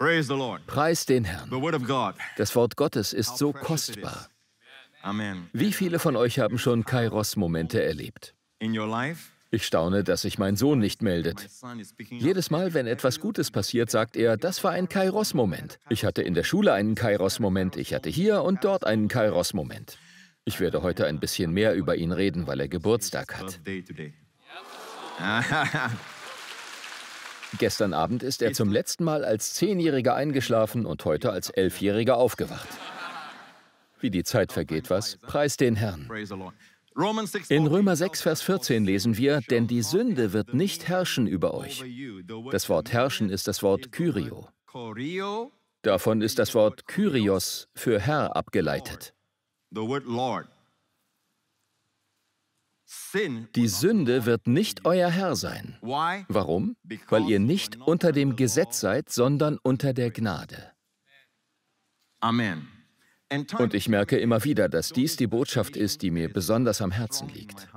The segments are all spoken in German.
Praise the Lord. Preis den The Herrn. Word of God. Das Wort Gottes ist so kostbar. Amen. Wie viele von euch haben schon Kairos-Momente erlebt? In your life, Ich staune, dass sich mein Sohn nicht meldet. Jedes Mal, wenn etwas Gutes passiert, sagt er, das war ein Kairos-Moment. Ich hatte in der Schule einen Kairos-Moment, ich hatte hier und dort einen Kairos-Moment. Ich werde heute ein bisschen mehr über ihn reden, weil er Geburtstag hat. Gestern Abend ist er zum letzten Mal als Zehnjähriger eingeschlafen und heute als Elfjähriger aufgewacht. Wie die Zeit vergeht, was? Preis den Herrn. Praise the Lord. Romans 6, In Römer 6, Vers 14 lesen wir, denn die Sünde wird nicht herrschen über euch. Das Wort herrschen ist das Wort Kyrio. Davon ist das Wort Kyrios für Herr abgeleitet. Die Sünde wird nicht euer Herr sein. Warum? Weil ihr nicht unter dem Gesetz seid, sondern unter der Gnade. Amen. Und ich merke immer wieder, dass dies die Botschaft ist, die mir besonders am Herzen liegt.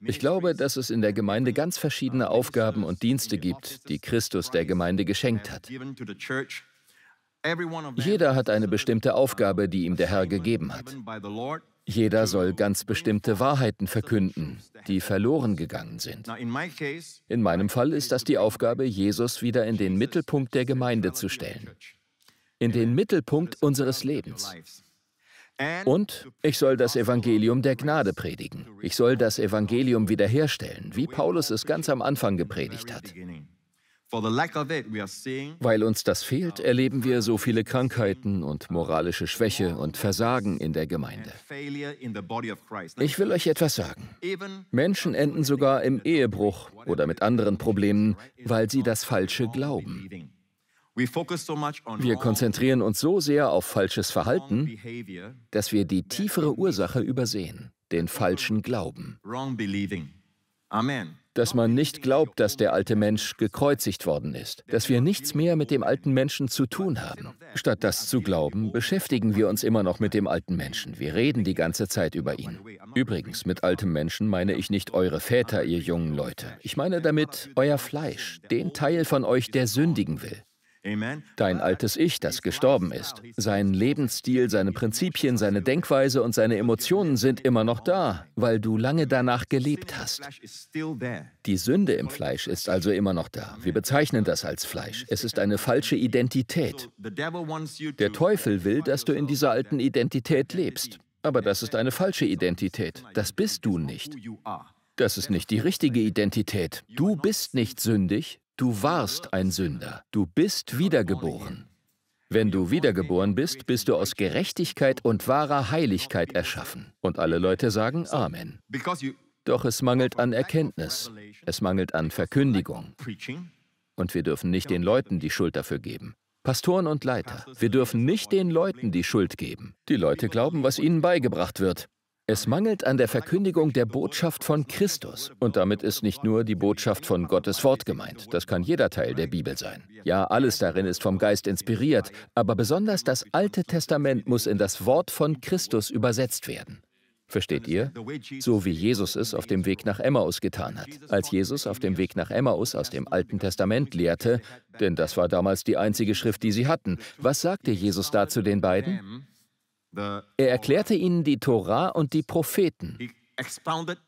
Ich glaube, dass es in der Gemeinde ganz verschiedene Aufgaben und Dienste gibt, die Christus der Gemeinde geschenkt hat. Jeder hat eine bestimmte Aufgabe, die ihm der Herr gegeben hat. Jeder soll ganz bestimmte Wahrheiten verkünden, die verloren gegangen sind. In meinem Fall ist das die Aufgabe, Jesus wieder in den Mittelpunkt der Gemeinde zu stellen, in den Mittelpunkt unseres Lebens. Und ich soll das Evangelium der Gnade predigen. Ich soll das Evangelium wiederherstellen, wie Paulus es ganz am Anfang gepredigt hat. Weil uns das fehlt, erleben wir so viele Krankheiten und moralische Schwäche und Versagen in der Gemeinde. Ich will euch etwas sagen. Menschen enden sogar im Ehebruch oder mit anderen Problemen, weil sie das Falsche glauben. Wir konzentrieren uns so sehr auf falsches Verhalten, dass wir die tiefere Ursache übersehen, den falschen Glauben. Amen. Dass man nicht glaubt, dass der alte Mensch gekreuzigt worden ist, dass wir nichts mehr mit dem alten Menschen zu tun haben. Statt das zu glauben, beschäftigen wir uns immer noch mit dem alten Menschen. Wir reden die ganze Zeit über ihn. Übrigens, mit altem Menschen meine ich nicht eure Väter, ihr jungen Leute. Ich meine damit euer Fleisch, den Teil von euch, der sündigen will. Dein altes Ich, das gestorben ist. Sein Lebensstil, seine Prinzipien, seine Denkweise und seine Emotionen sind immer noch da, weil du lange danach gelebt hast. Die Sünde im Fleisch ist also immer noch da. Wir bezeichnen das als Fleisch. Es ist eine falsche Identität. Der Teufel will, dass du in dieser alten Identität lebst. Aber das ist eine falsche Identität. Das bist du nicht. Das ist nicht die richtige Identität. Du bist nicht sündig, du warst ein Sünder. Du bist wiedergeboren. Wenn du wiedergeboren bist, bist du aus Gerechtigkeit und wahrer Heiligkeit erschaffen. Und alle Leute sagen Amen. Doch es mangelt an Erkenntnis, es mangelt an Verkündigung. Und wir dürfen nicht den Leuten die Schuld dafür geben. Pastoren und Leiter, wir dürfen nicht den Leuten die Schuld geben. Die Leute glauben, was ihnen beigebracht wird. Es mangelt an der Verkündigung der Botschaft von Christus. Und damit ist nicht nur die Botschaft von Gottes Wort gemeint. Das kann jeder Teil der Bibel sein. Ja, alles darin ist vom Geist inspiriert, aber besonders das Alte Testament muss in das Wort von Christus übersetzt werden. Versteht ihr? So wie Jesus es auf dem Weg nach Emmaus getan hat. Als Jesus auf dem Weg nach Emmaus aus dem Alten Testament lehrte, denn das war damals die einzige Schrift, die sie hatten, was sagte Jesus da zu den beiden? Er erklärte ihnen die Tora und die Propheten.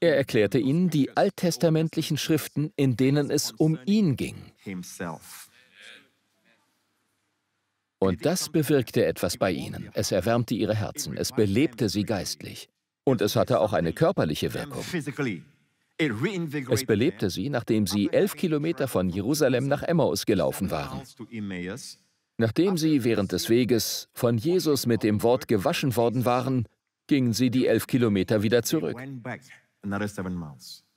Er erklärte ihnen die alttestamentlichen Schriften, in denen es um ihn ging. Und das bewirkte etwas bei ihnen. Es erwärmte ihre Herzen, es belebte sie geistlich. Und es hatte auch eine körperliche Wirkung. Es belebte sie, nachdem sie elf Kilometer von Jerusalem nach Emmaus gelaufen waren. Nachdem sie während des Weges von Jesus mit dem Wort gewaschen worden waren, gingen sie die elf Kilometer wieder zurück.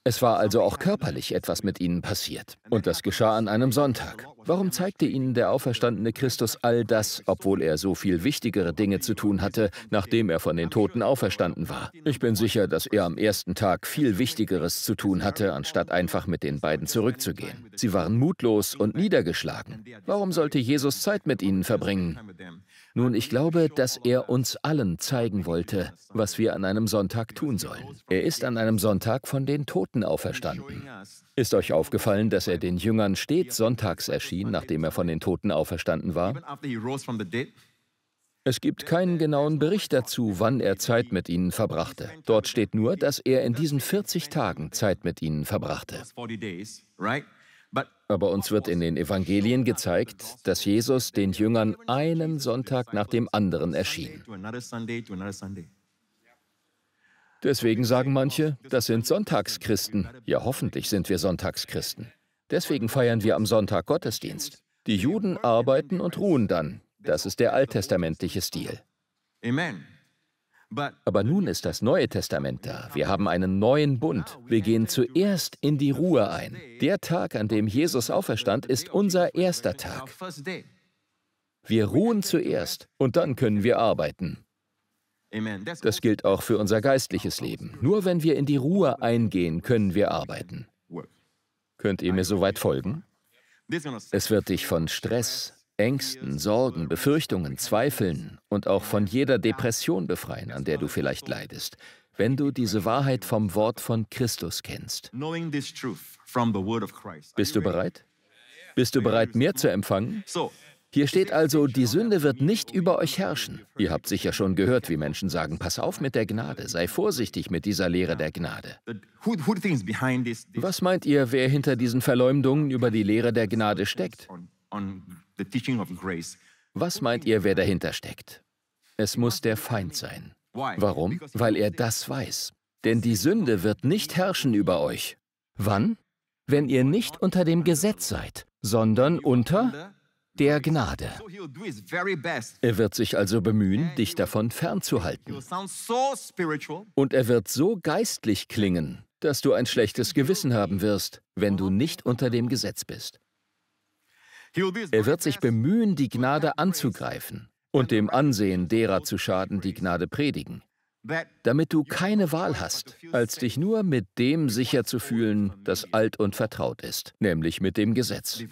Es war also auch körperlich etwas mit ihnen passiert. Und das geschah an einem Sonntag. Warum zeigte ihnen der auferstandene Christus all das, obwohl er so viel wichtigere Dinge zu tun hatte, nachdem er von den Toten auferstanden war? Ich bin sicher, dass er am ersten Tag viel Wichtigeres zu tun hatte, anstatt einfach mit den beiden zurückzugehen. Sie waren mutlos und niedergeschlagen. Warum sollte Jesus Zeit mit ihnen verbringen? Nun, ich glaube, dass er uns allen zeigen wollte, was wir an einem Sonntag tun sollen. Er ist an einem Sonntag von den Toten auferstanden. Ist euch aufgefallen, dass er den Jüngern stets sonntags erschien, nachdem er von den Toten auferstanden war? Es gibt keinen genauen Bericht dazu, wann er Zeit mit ihnen verbrachte. Dort steht nur, dass er in diesen 40 Tagen Zeit mit ihnen verbrachte. Those 40 days, right? But Aber uns wird in den Evangelien gezeigt, dass Jesus den Jüngern einen Sonntag nach dem anderen erschien. Deswegen sagen manche, das sind Sonntagschristen. Ja, hoffentlich sind wir Sonntagschristen. Deswegen feiern wir am Sonntag Gottesdienst. Die Juden arbeiten und ruhen dann. Das ist der alttestamentliche Stil. Amen. Aber nun ist das Neue Testament da. Wir haben einen neuen Bund. Wir gehen zuerst in die Ruhe ein. Der Tag, an dem Jesus auferstand, ist unser erster Tag. Wir ruhen zuerst und dann können wir arbeiten. Das gilt auch für unser geistliches Leben. Nur wenn wir in die Ruhe eingehen, können wir arbeiten. Könnt ihr mir soweit folgen? Es wird dich von Stress, Ängsten, Sorgen, Befürchtungen, Zweifeln und auch von jeder Depression befreien, an der du vielleicht leidest, wenn du diese Wahrheit vom Wort von Christus kennst. Bist du bereit? Bist du bereit, mehr zu empfangen? Hier steht also, die Sünde wird nicht über euch herrschen. Ihr habt sicher schon gehört, wie Menschen sagen, pass auf mit der Gnade, sei vorsichtig mit dieser Lehre der Gnade. Was meint ihr, wer hinter diesen Verleumdungen über die Lehre der Gnade steckt? Was meint ihr, wer dahinter steckt? Es muss der Feind sein. Warum? Weil er das weiß. Denn die Sünde wird nicht herrschen über euch. Wann? Wenn ihr nicht unter dem Gesetz seid, sondern unter der Gnade. Er wird sich also bemühen, dich davon fernzuhalten. Und er wird so geistlich klingen, dass du ein schlechtes Gewissen haben wirst, wenn du nicht unter dem Gesetz bist. Er wird sich bemühen, die Gnade anzugreifen und dem Ansehen derer zu schaden, die Gnade predigen, damit du keine Wahl hast, als dich nur mit dem sicher zu fühlen, das alt und vertraut ist, nämlich mit dem Gesetz.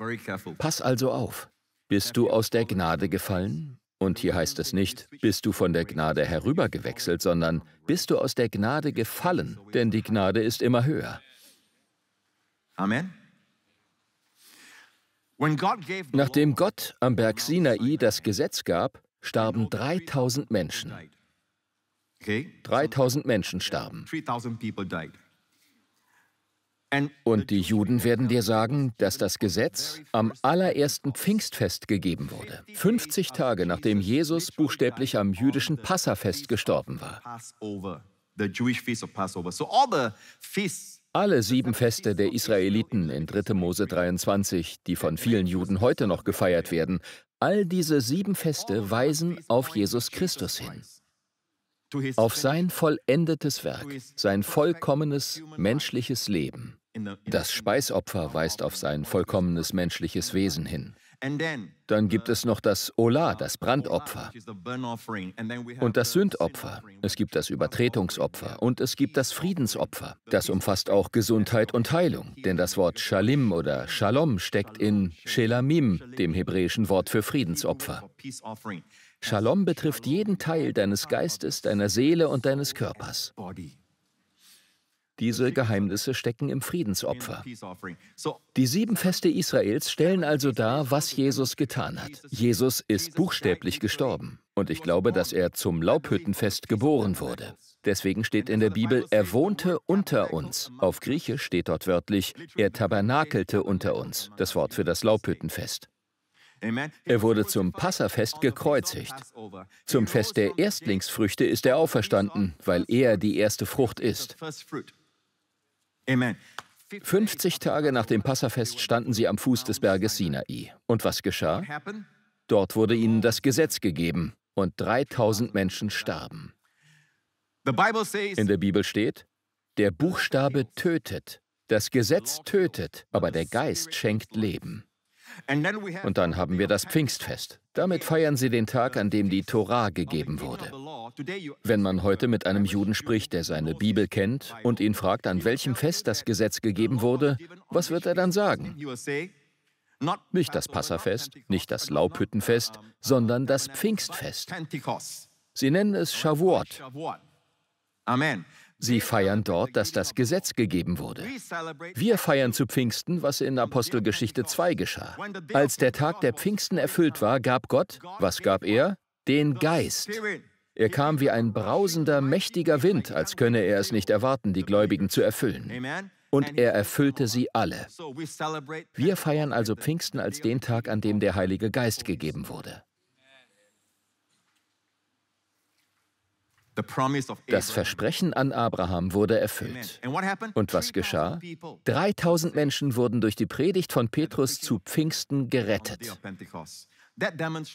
Pass also auf. Bist du aus der Gnade gefallen? Und hier heißt es nicht, bist du von der Gnade herübergewechselt, sondern bist du aus der Gnade gefallen, denn die Gnade ist immer höher. Amen. Nachdem Gott am Berg Sinai das Gesetz gab, starben 3000 Menschen. died. Okay? 3000 Menschen starben. 3,000 people died. And Und die Juden werden dir sagen, dass das Gesetz am allerersten Pfingstfest gegeben wurde. 50 Tage nachdem Jesus buchstäblich am jüdischen Passafest gestorben war. Alle sieben Feste der Israeliten in 3. Mose 23, die von vielen Juden heute noch gefeiert werden, all diese sieben Feste weisen auf Jesus Christus hin, auf sein vollendetes Werk, sein vollkommenes menschliches Leben. Das Speisopfer weist auf sein vollkommenes menschliches Wesen hin. Dann gibt es noch das Olah, das Brandopfer, und das Sündopfer. Es gibt das Übertretungsopfer. Und es gibt das Friedensopfer. Das umfasst auch Gesundheit und Heilung, denn das Wort Shalim oder Shalom steckt in Shelamim, dem hebräischen Wort für Friedensopfer. Shalom betrifft jeden Teil deines Geistes, deiner Seele und deines Körpers. Diese Geheimnisse stecken im Friedensopfer. Die sieben Feste Israels stellen also dar, was Jesus getan hat. Jesus ist buchstäblich gestorben. Und ich glaube, dass er zum Laubhüttenfest geboren wurde. Deswegen steht in der Bibel, er wohnte unter uns. Auf Griechisch steht dort wörtlich, er tabernakelte unter uns. Das Wort für das Laubhüttenfest. Er wurde zum Passafest gekreuzigt. Zum Fest der Erstlingsfrüchte ist er auferstanden, weil er die erste Frucht ist. Amen. 50 Tage nach dem Passafest standen sie am Fuß des Berges Sinai. Und was geschah? Dort wurde ihnen das Gesetz gegeben und 3000 Menschen starben. In der Bibel steht, der Buchstabe tötet, das Gesetz tötet, aber der Geist schenkt Leben. Und dann haben wir das Pfingstfest. Damit feiern sie den Tag, an dem die Torah gegeben wurde. Wenn man heute mit einem Juden spricht, der seine Bibel kennt und ihn fragt, an welchem Fest das Gesetz gegeben wurde, was wird er dann sagen? Nicht das Passafest, nicht das Laubhüttenfest, sondern das Pfingstfest. Sie nennen es. Shavuot. Amen. Sie feiern dort, dass das Gesetz gegeben wurde. Wir feiern zu Pfingsten, was in Apostelgeschichte 2 geschah. Als der Tag der Pfingsten erfüllt war, gab Gott, was gab er? Den Geist. Er kam wie ein brausender, mächtiger Wind, als könne er es nicht erwarten, die Gläubigen zu erfüllen. Und er erfüllte sie alle. Wir feiern also Pfingsten als den Tag, an dem der Heilige Geist gegeben wurde. Das Versprechen an Abraham wurde erfüllt. Und was geschah? 3000 Menschen wurden durch die Predigt von Petrus zu Pfingsten gerettet.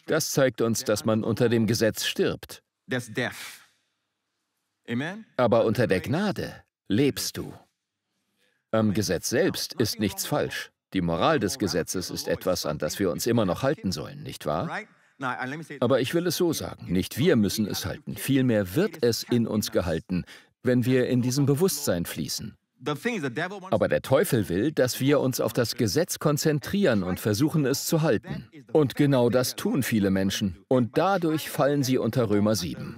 Das zeigt uns, dass man unter dem Gesetz stirbt. Aber unter der Gnade lebst du. Am Gesetz selbst ist nichts falsch. Die Moral des Gesetzes ist etwas, an das wir uns immer noch halten sollen, nicht wahr? Aber ich will es so sagen, nicht wir müssen es halten, vielmehr wird es in uns gehalten, wenn wir in diesem Bewusstsein fließen. Aber der Teufel will, dass wir uns auf das Gesetz konzentrieren und versuchen es zu halten. Und genau das tun viele Menschen. Und dadurch fallen sie unter Römer 7.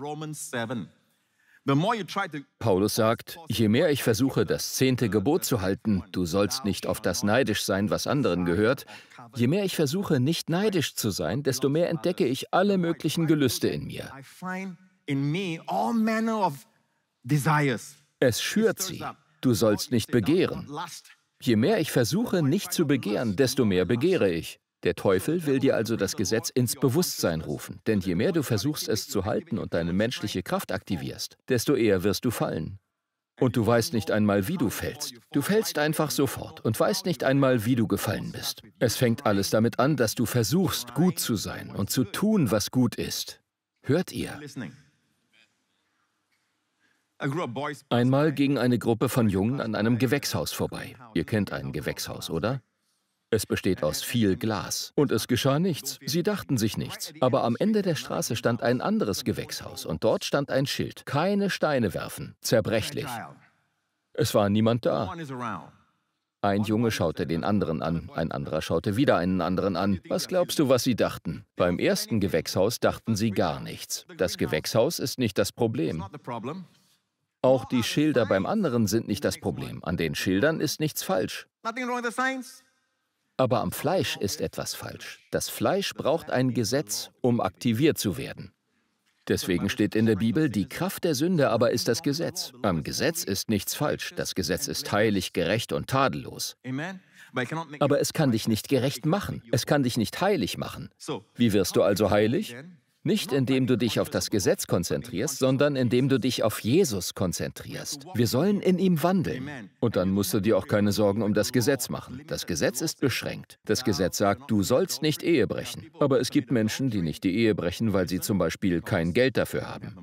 Paulus sagt, je mehr ich versuche, das zehnte Gebot zu halten, du sollst nicht auf das neidisch sein, was anderen gehört, je mehr ich versuche, nicht neidisch zu sein, desto mehr entdecke ich alle möglichen Gelüste in mir. Es schürt sie. Du sollst nicht begehren. Je mehr ich versuche, nicht zu begehren, desto mehr begehre ich. Der Teufel will dir also das Gesetz ins Bewusstsein rufen, denn je mehr du versuchst, es zu halten und deine menschliche Kraft aktivierst, desto eher wirst du fallen. Und du weißt nicht einmal, wie du fällst. Du fällst einfach sofort und weißt nicht einmal, wie du gefallen bist. Es fängt alles damit an, dass du versuchst, gut zu sein und zu tun, was gut ist. Hört ihr? Einmal ging eine Gruppe von Jungen an einem Gewächshaus vorbei. Ihr kennt ein Gewächshaus, oder? Es besteht aus viel Glas. Und es geschah nichts. Sie dachten sich nichts. Aber am Ende der Straße stand ein anderes Gewächshaus und dort stand ein Schild. Keine Steine werfen. Zerbrechlich. Es war niemand da. Ein Junge schaute den anderen an, ein anderer schaute wieder einen anderen an. Was glaubst du, was sie dachten? Beim ersten Gewächshaus dachten sie gar nichts. Das Gewächshaus ist nicht das Problem. Auch die Schilder beim anderen sind nicht das Problem. An den Schildern ist nichts falsch. Aber am Fleisch ist etwas falsch. Das Fleisch braucht ein Gesetz, um aktiviert zu werden. Deswegen steht in der Bibel, die Kraft der Sünde aber ist das Gesetz. Am Gesetz ist nichts falsch. Das Gesetz ist heilig, gerecht und tadellos. Aber es kann dich nicht gerecht machen. Es kann dich nicht heilig machen. Wie wirst du also heilig? Nicht indem du dich auf das Gesetz konzentrierst, sondern indem du dich auf Jesus konzentrierst. Wir sollen in ihm wandeln. Und dann musst du dir auch keine Sorgen um das Gesetz machen. Das Gesetz ist beschränkt. Das Gesetz sagt, du sollst nicht Ehe brechen. Aber es gibt Menschen, die nicht die Ehe brechen, weil sie zum Beispiel kein Geld dafür haben.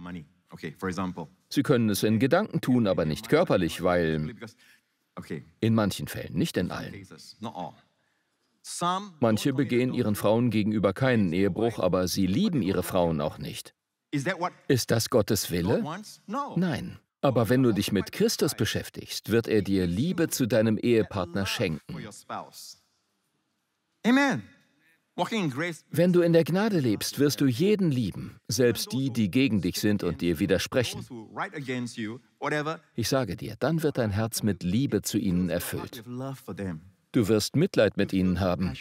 Sie können es in Gedanken tun, aber nicht körperlich, weil... In manchen Fällen, nicht in allen. Manche begehen ihren Frauen gegenüber keinen Ehebruch, aber sie lieben ihre Frauen auch nicht. Ist das Gottes Wille? Nein. Aber wenn du dich mit Christus beschäftigst, wird er dir Liebe zu deinem Ehepartner schenken. Wenn du in der Gnade lebst, wirst du jeden lieben, selbst die, die gegen dich sind und dir widersprechen. Ich sage dir, dann wird dein Herz mit Liebe zu ihnen erfüllt. Du wirst Mitleid mit ihnen haben.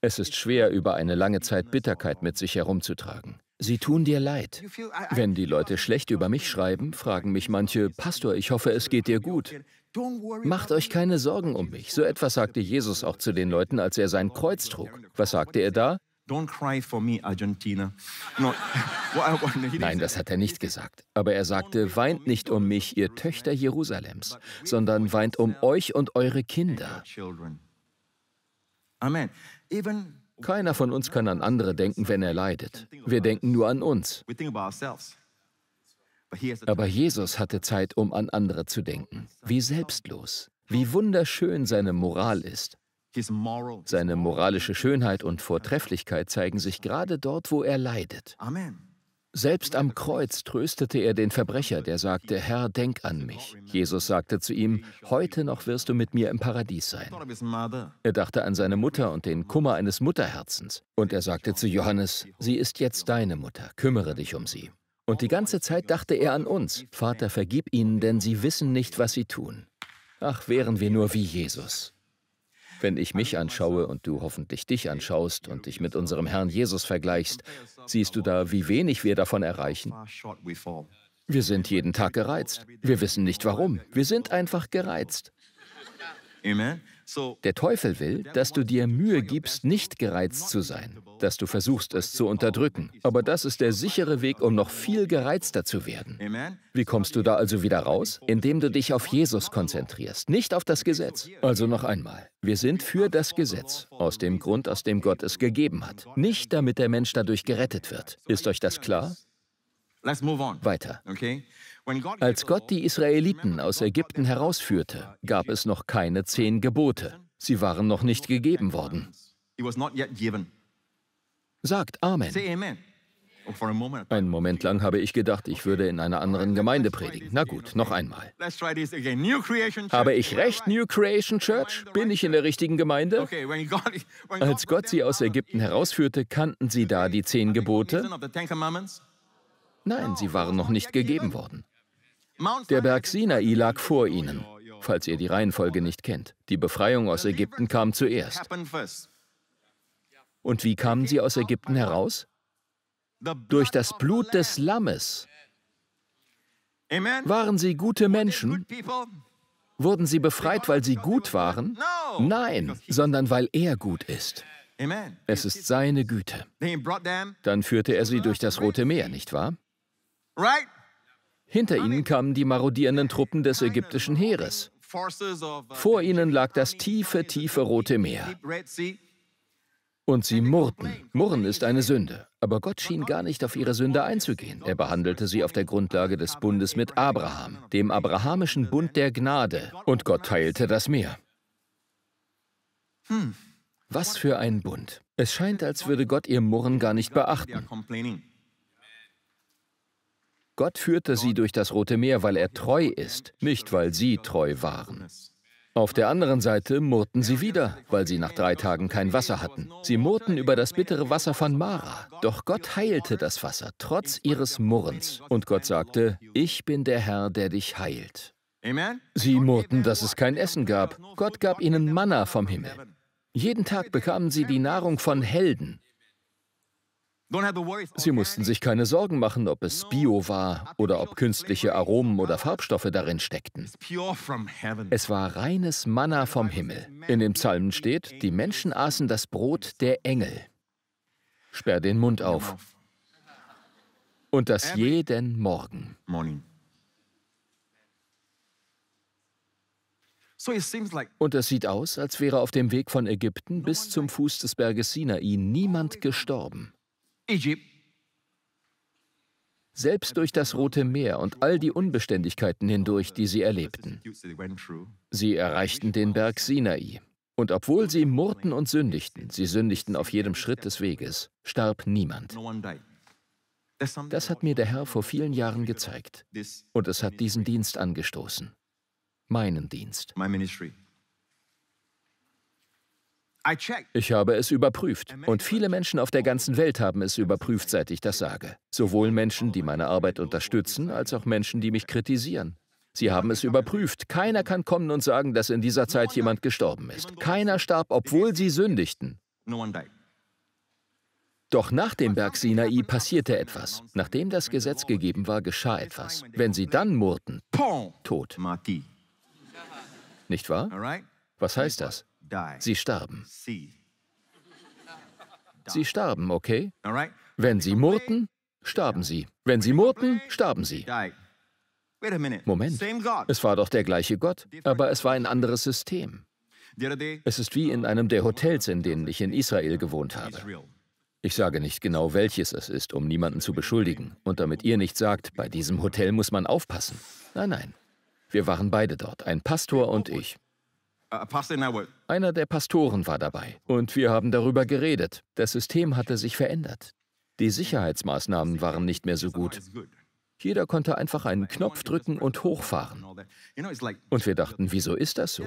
Es ist schwer, über eine lange Zeit Bitterkeit mit sich herumzutragen. Sie tun dir leid. Wenn die Leute schlecht über mich schreiben, fragen mich manche, Pastor, ich hoffe, es geht dir gut. Macht euch keine Sorgen um mich. So etwas sagte Jesus auch zu den Leuten, als er sein Kreuz trug. Was sagte er da? Don't cry for me, Argentina. No. Nein, das hat er nicht gesagt. Aber er sagte, weint nicht um mich, ihr Töchter Jerusalems, sondern weint um euch und eure Kinder. Amen. Keiner von uns kann an andere denken, wenn er leidet. Wir denken nur an uns. Aber Jesus hatte Zeit, um an andere zu denken. Wie selbstlos, wie wunderschön seine Moral ist. Seine moralische Schönheit und Vortrefflichkeit zeigen sich gerade dort, wo er leidet. Selbst am Kreuz tröstete er den Verbrecher, der sagte, Herr, denk an mich. Jesus sagte zu ihm, heute noch wirst du mit mir im Paradies sein. Er dachte an seine Mutter und den Kummer eines Mutterherzens. Und er sagte zu Johannes, sie ist jetzt deine Mutter, kümmere dich um sie. Und die ganze Zeit dachte er an uns. Vater, vergib ihnen, denn sie wissen nicht, was sie tun. Ach, wären wir nur wie Jesus. Wenn ich mich anschaue und du hoffentlich dich anschaust und dich mit unserem Herrn Jesus vergleichst, siehst du da, wie wenig wir davon erreichen. Wir sind jeden Tag gereizt. Wir wissen nicht warum. Wir sind einfach gereizt. Der Teufel will, dass du dir Mühe gibst, nicht gereizt zu sein, dass du versuchst, es zu unterdrücken. Aber das ist der sichere Weg, um noch viel gereizter zu werden. Wie kommst du da also wieder raus? Indem du dich auf Jesus konzentrierst, nicht auf das Gesetz. Also noch einmal, wir sind für das Gesetz, aus dem Grund, aus dem Gott es gegeben hat. Nicht damit der Mensch dadurch gerettet wird. Ist euch das klar? Weiter. Als Gott die Israeliten aus Ägypten herausführte, gab es noch keine zehn Gebote. Sie waren noch nicht gegeben worden. Sagt Amen. Einen Moment lang habe ich gedacht, ich würde in einer anderen Gemeinde predigen. Na gut, noch einmal. Habe ich recht, New Creation Church? Bin ich in der richtigen Gemeinde? Als Gott sie aus Ägypten herausführte, kannten sie da die zehn Gebote? Nein, sie waren noch nicht gegeben worden. Der Berg Sinai lag vor ihnen, falls ihr die Reihenfolge nicht kennt. Die Befreiung aus Ägypten kam zuerst. Und wie kamen sie aus Ägypten heraus? Durch das Blut des Lammes. Waren sie gute Menschen? Wurden sie befreit, weil sie gut waren? Nein, sondern weil er gut ist. Es ist seine Güte. Dann führte er sie durch das Rote Meer, nicht wahr? Hinter ihnen kamen die marodierenden Truppen des ägyptischen Heeres. Vor ihnen lag das tiefe, tiefe Rote Meer. Und sie murrten. Murren ist eine Sünde. Aber Gott schien gar nicht auf ihre Sünde einzugehen. Er behandelte sie auf der Grundlage des Bundes mit Abraham, dem abrahamischen Bund der Gnade. Und Gott teilte das Meer. Was für ein Bund. Es scheint, als würde Gott ihr Murren gar nicht beachten. Gott führte sie durch das Rote Meer, weil er treu ist, nicht weil sie treu waren. Auf der anderen Seite murrten sie wieder, weil sie nach drei Tagen kein Wasser hatten. Sie murrten über das bittere Wasser von Mara. Doch Gott heilte das Wasser, trotz ihres Murrens. Und Gott sagte, ich bin der Herr, der dich heilt. Sie murrten, dass es kein Essen gab. Gott gab ihnen Manna vom Himmel. Jeden Tag bekamen sie die Nahrung von Helden. Sie mussten sich keine Sorgen machen, ob es Bio war oder ob künstliche Aromen oder Farbstoffe darin steckten. Es war reines Manna vom Himmel. In den Psalmen steht, die Menschen aßen das Brot der Engel. Sperr den Mund auf. Und das jeden Morgen. Und es sieht aus, als wäre auf dem Weg von Ägypten bis zum Fuß des Berges Sinai niemand gestorben. Selbst durch das Rote Meer und all die Unbeständigkeiten hindurch, die sie erlebten. Sie erreichten den Berg Sinai. Und obwohl sie murrten und sündigten, sie sündigten auf jedem Schritt des Weges, starb niemand. Das hat mir der Herr vor vielen Jahren gezeigt. Und es hat diesen Dienst angestoßen. Meinen Dienst. Ich habe es überprüft und viele Menschen auf der ganzen Welt haben es überprüft, seit ich das sage. Sowohl Menschen, die meine Arbeit unterstützen, als auch Menschen, die mich kritisieren. Sie haben es überprüft. Keiner kann kommen und sagen, dass in dieser Zeit jemand gestorben ist. Keiner starb, obwohl sie sündigten. Doch nach dem Berg Sinai passierte etwas. Nachdem das Gesetz gegeben war, geschah etwas. Wenn sie dann murrten, tot. Nicht wahr? Was heißt das? Sie starben. Sie starben, okay? Wenn sie murrten, starben sie. Wenn sie murrten, starben sie. Moment, es war doch der gleiche Gott, aber es war ein anderes System. Es ist wie in einem der Hotels, in denen ich in Israel gewohnt habe. Ich sage nicht genau, welches es ist, um niemanden zu beschuldigen und damit ihr nicht sagt, bei diesem Hotel muss man aufpassen. Nein, nein. Wir waren beide dort, ein Pastor und ich. Einer der Pastoren war dabei und wir haben darüber geredet. Das System hatte sich verändert. Die Sicherheitsmaßnahmen waren nicht mehr so gut. Jeder konnte einfach einen Knopf drücken und hochfahren. Und wir dachten, wieso ist das so?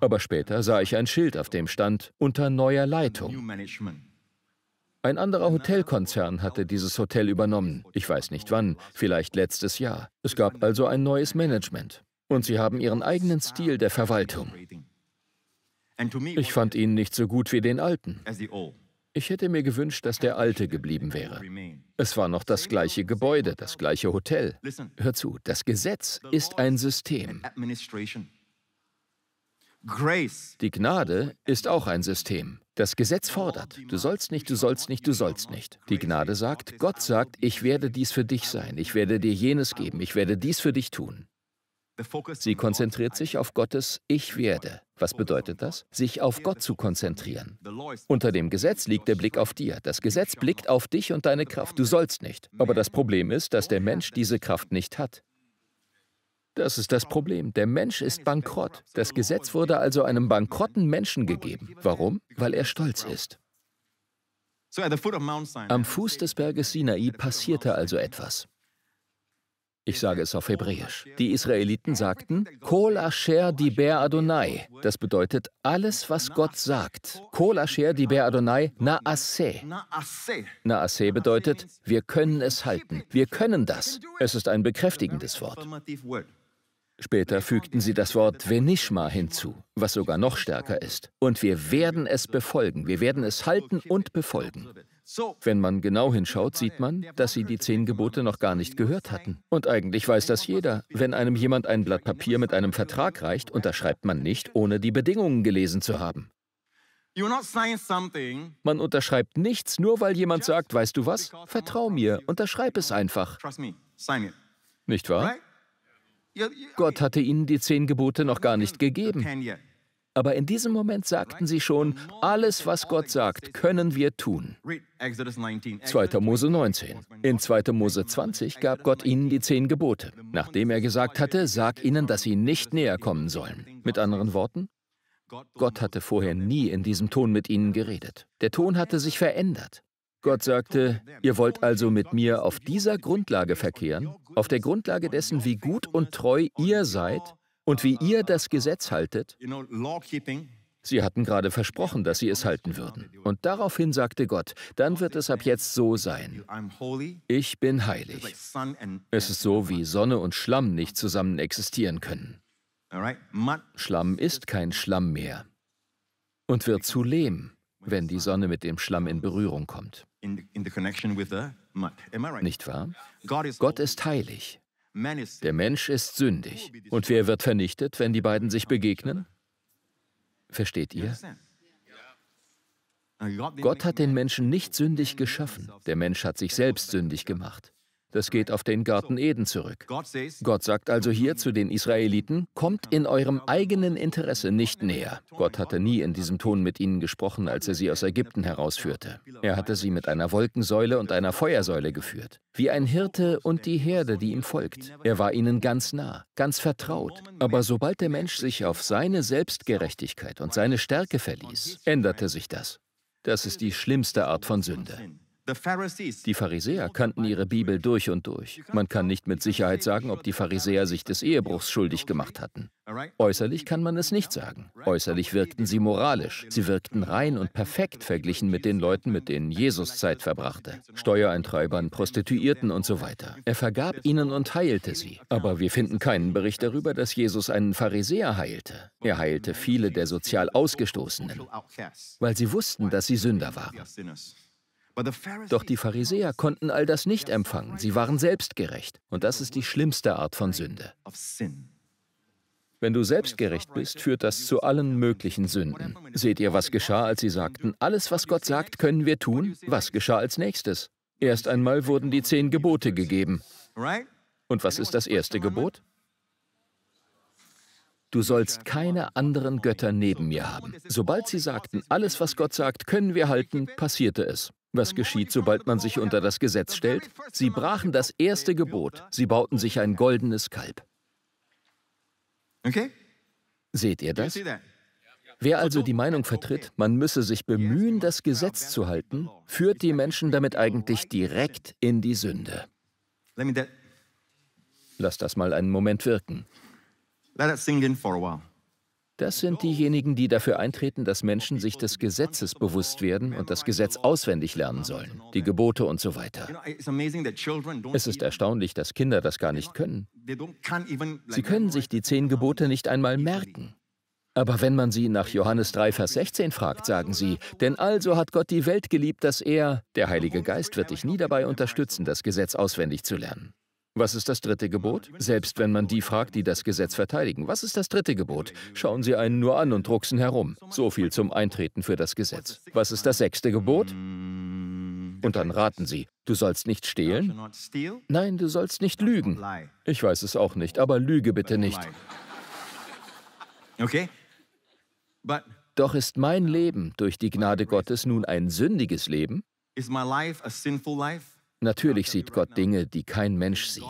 Aber später sah ich ein Schild, auf dem stand, unter neuer Leitung. Ein anderer Hotelkonzern hatte dieses Hotel übernommen. Ich weiß nicht wann, vielleicht letztes Jahr. Es gab also ein neues Management. Und sie haben ihren eigenen Stil der Verwaltung. Ich fand ihn nicht so gut wie den alten. Ich hätte mir gewünscht, dass der alte geblieben wäre. Es war noch das gleiche Gebäude, das gleiche Hotel. Hör zu, das Gesetz ist ein System. Die Gnade ist auch ein System. Das Gesetz fordert, du sollst nicht, du sollst nicht, du sollst nicht. Die Gnade sagt, Gott sagt, ich werde dies für dich sein, ich werde dir jenes geben, ich werde dies für dich tun. Sie konzentriert sich auf Gottes Ich werde. Was bedeutet das? Sich auf Gott zu konzentrieren. Unter dem Gesetz liegt der Blick auf dir. Das Gesetz blickt auf dich und deine Kraft. Du sollst nicht. Aber das Problem ist, dass der Mensch diese Kraft nicht hat. Das ist das Problem. Der Mensch ist bankrott. Das Gesetz wurde also einem bankrotten Menschen gegeben. Warum? Weil er stolz ist. Am Fuß des Berges Sinai passierte also etwas. Ich sage es auf Hebräisch. Die Israeliten sagten, Kol Asher Diber Adonai. Das bedeutet alles, was Gott sagt. Kol Asher Diber Adonai Naaseh. Naaseh bedeutet, wir können es halten. Wir können das. Es ist ein bekräftigendes Wort. Später fügten sie das Wort Venishma hinzu, was sogar noch stärker ist. Und wir werden es befolgen. Wir werden es halten und befolgen. Wenn man genau hinschaut, sieht man, dass sie die zehn Gebote noch gar nicht gehört hatten. Und eigentlich weiß das jeder. Wenn einem jemand ein Blatt Papier mit einem Vertrag reicht, unterschreibt man nicht, ohne die Bedingungen gelesen zu haben. Man unterschreibt nichts, nur weil jemand sagt, weißt du was? Vertrau mir, unterschreib es einfach. Nicht wahr? Gott hatte ihnen die zehn Gebote noch gar nicht gegeben. Aber in diesem Moment sagten sie schon, alles, was Gott sagt, können wir tun. 2. Mose 19. In 2. Mose 20 gab Gott ihnen die zehn Gebote. Nachdem er gesagt hatte, sag ihnen, dass sie nicht näher kommen sollen. Mit anderen Worten, Gott hatte vorher nie in diesem Ton mit ihnen geredet. Der Ton hatte sich verändert. Gott sagte, ihr wollt also mit mir auf dieser Grundlage verkehren, auf der Grundlage dessen, wie gut und treu ihr seid und wie ihr das Gesetz haltet, Sie hatten gerade versprochen, dass sie es halten würden. Und daraufhin sagte Gott, dann wird es ab jetzt so sein. Ich bin heilig. Es ist so, wie Sonne und Schlamm nicht zusammen existieren können. Schlamm ist kein Schlamm mehr und wird zu Lehm, wenn die Sonne mit dem Schlamm in Berührung kommt. Nicht wahr? Gott ist heilig. Der Mensch ist sündig. Und wer wird vernichtet, wenn die beiden sich begegnen? Versteht ihr? Gott hat den Menschen nicht sündig geschaffen. Der Mensch hat sich selbst sündig gemacht. Das geht auf den Garten Eden zurück. Gott sagt also hier zu den Israeliten, kommt in eurem eigenen Interesse nicht näher. Gott hatte nie in diesem Ton mit ihnen gesprochen, als er sie aus Ägypten herausführte. Er hatte sie mit einer Wolkensäule und einer Feuersäule geführt. Wie ein Hirte und die Herde, die ihm folgt. Er war ihnen ganz nah, ganz vertraut. Aber sobald der Mensch sich auf seine Selbstgerechtigkeit und seine Stärke verließ, änderte sich das. Das ist die schlimmste Art von Sünde. Die Pharisäer kannten ihre Bibel durch und durch. Man kann nicht mit Sicherheit sagen, ob die Pharisäer sich des Ehebruchs schuldig gemacht hatten. Äußerlich kann man es nicht sagen. Äußerlich wirkten sie moralisch. Sie wirkten rein und perfekt verglichen mit den Leuten, mit denen Jesus Zeit verbrachte. Steuereintreibern, Prostituierten und so weiter. Er vergab ihnen und heilte sie. Aber wir finden keinen Bericht darüber, dass Jesus einen Pharisäer heilte. Er heilte viele der sozial Ausgestoßenen, weil sie wussten, dass sie Sünder waren. Doch die Pharisäer konnten all das nicht empfangen. Sie waren selbstgerecht. Und das ist die schlimmste Art von Sünde. Wenn du selbstgerecht bist, führt das zu allen möglichen Sünden. Seht ihr, was geschah, als sie sagten, alles, was Gott sagt, können wir tun? Was geschah als nächstes? Erst einmal wurden die zehn Gebote gegeben. Und was ist das erste Gebot? Du sollst keine anderen Götter neben mir haben. Sobald sie sagten, alles, was Gott sagt, können wir halten, passierte es. Was geschieht, sobald man sich unter das Gesetz stellt? Sie brachen das erste Gebot. Sie bauten sich ein goldenes Kalb. Seht ihr das? Wer also die Meinung vertritt, man müsse sich bemühen, das Gesetz zu halten, führt die Menschen damit eigentlich direkt in die Sünde. Lass das mal einen Moment wirken. Das sind diejenigen, die dafür eintreten, dass Menschen sich des Gesetzes bewusst werden und das Gesetz auswendig lernen sollen, die Gebote und so weiter. Es ist erstaunlich, dass Kinder das gar nicht können. Sie können sich die zehn Gebote nicht einmal merken. Aber wenn man sie nach Johannes 3, Vers 16 fragt, sagen sie, denn also hat Gott die Welt geliebt, dass er, der Heilige Geist, wird dich nie dabei unterstützen, das Gesetz auswendig zu lernen. Was ist das dritte Gebot? Selbst wenn man die fragt, die das Gesetz verteidigen. Was ist das dritte Gebot? Schauen Sie einen nur an und drucksen herum. So viel zum Eintreten für das Gesetz. Was ist das sechste Gebot? Und dann raten Sie, du sollst nicht stehlen? Nein, du sollst nicht lügen. Ich weiß es auch nicht, aber lüge bitte nicht. Okay? Doch ist mein Leben durch die Gnade Gottes nun ein sündiges Leben? Natürlich sieht Gott Dinge, die kein Mensch sieht.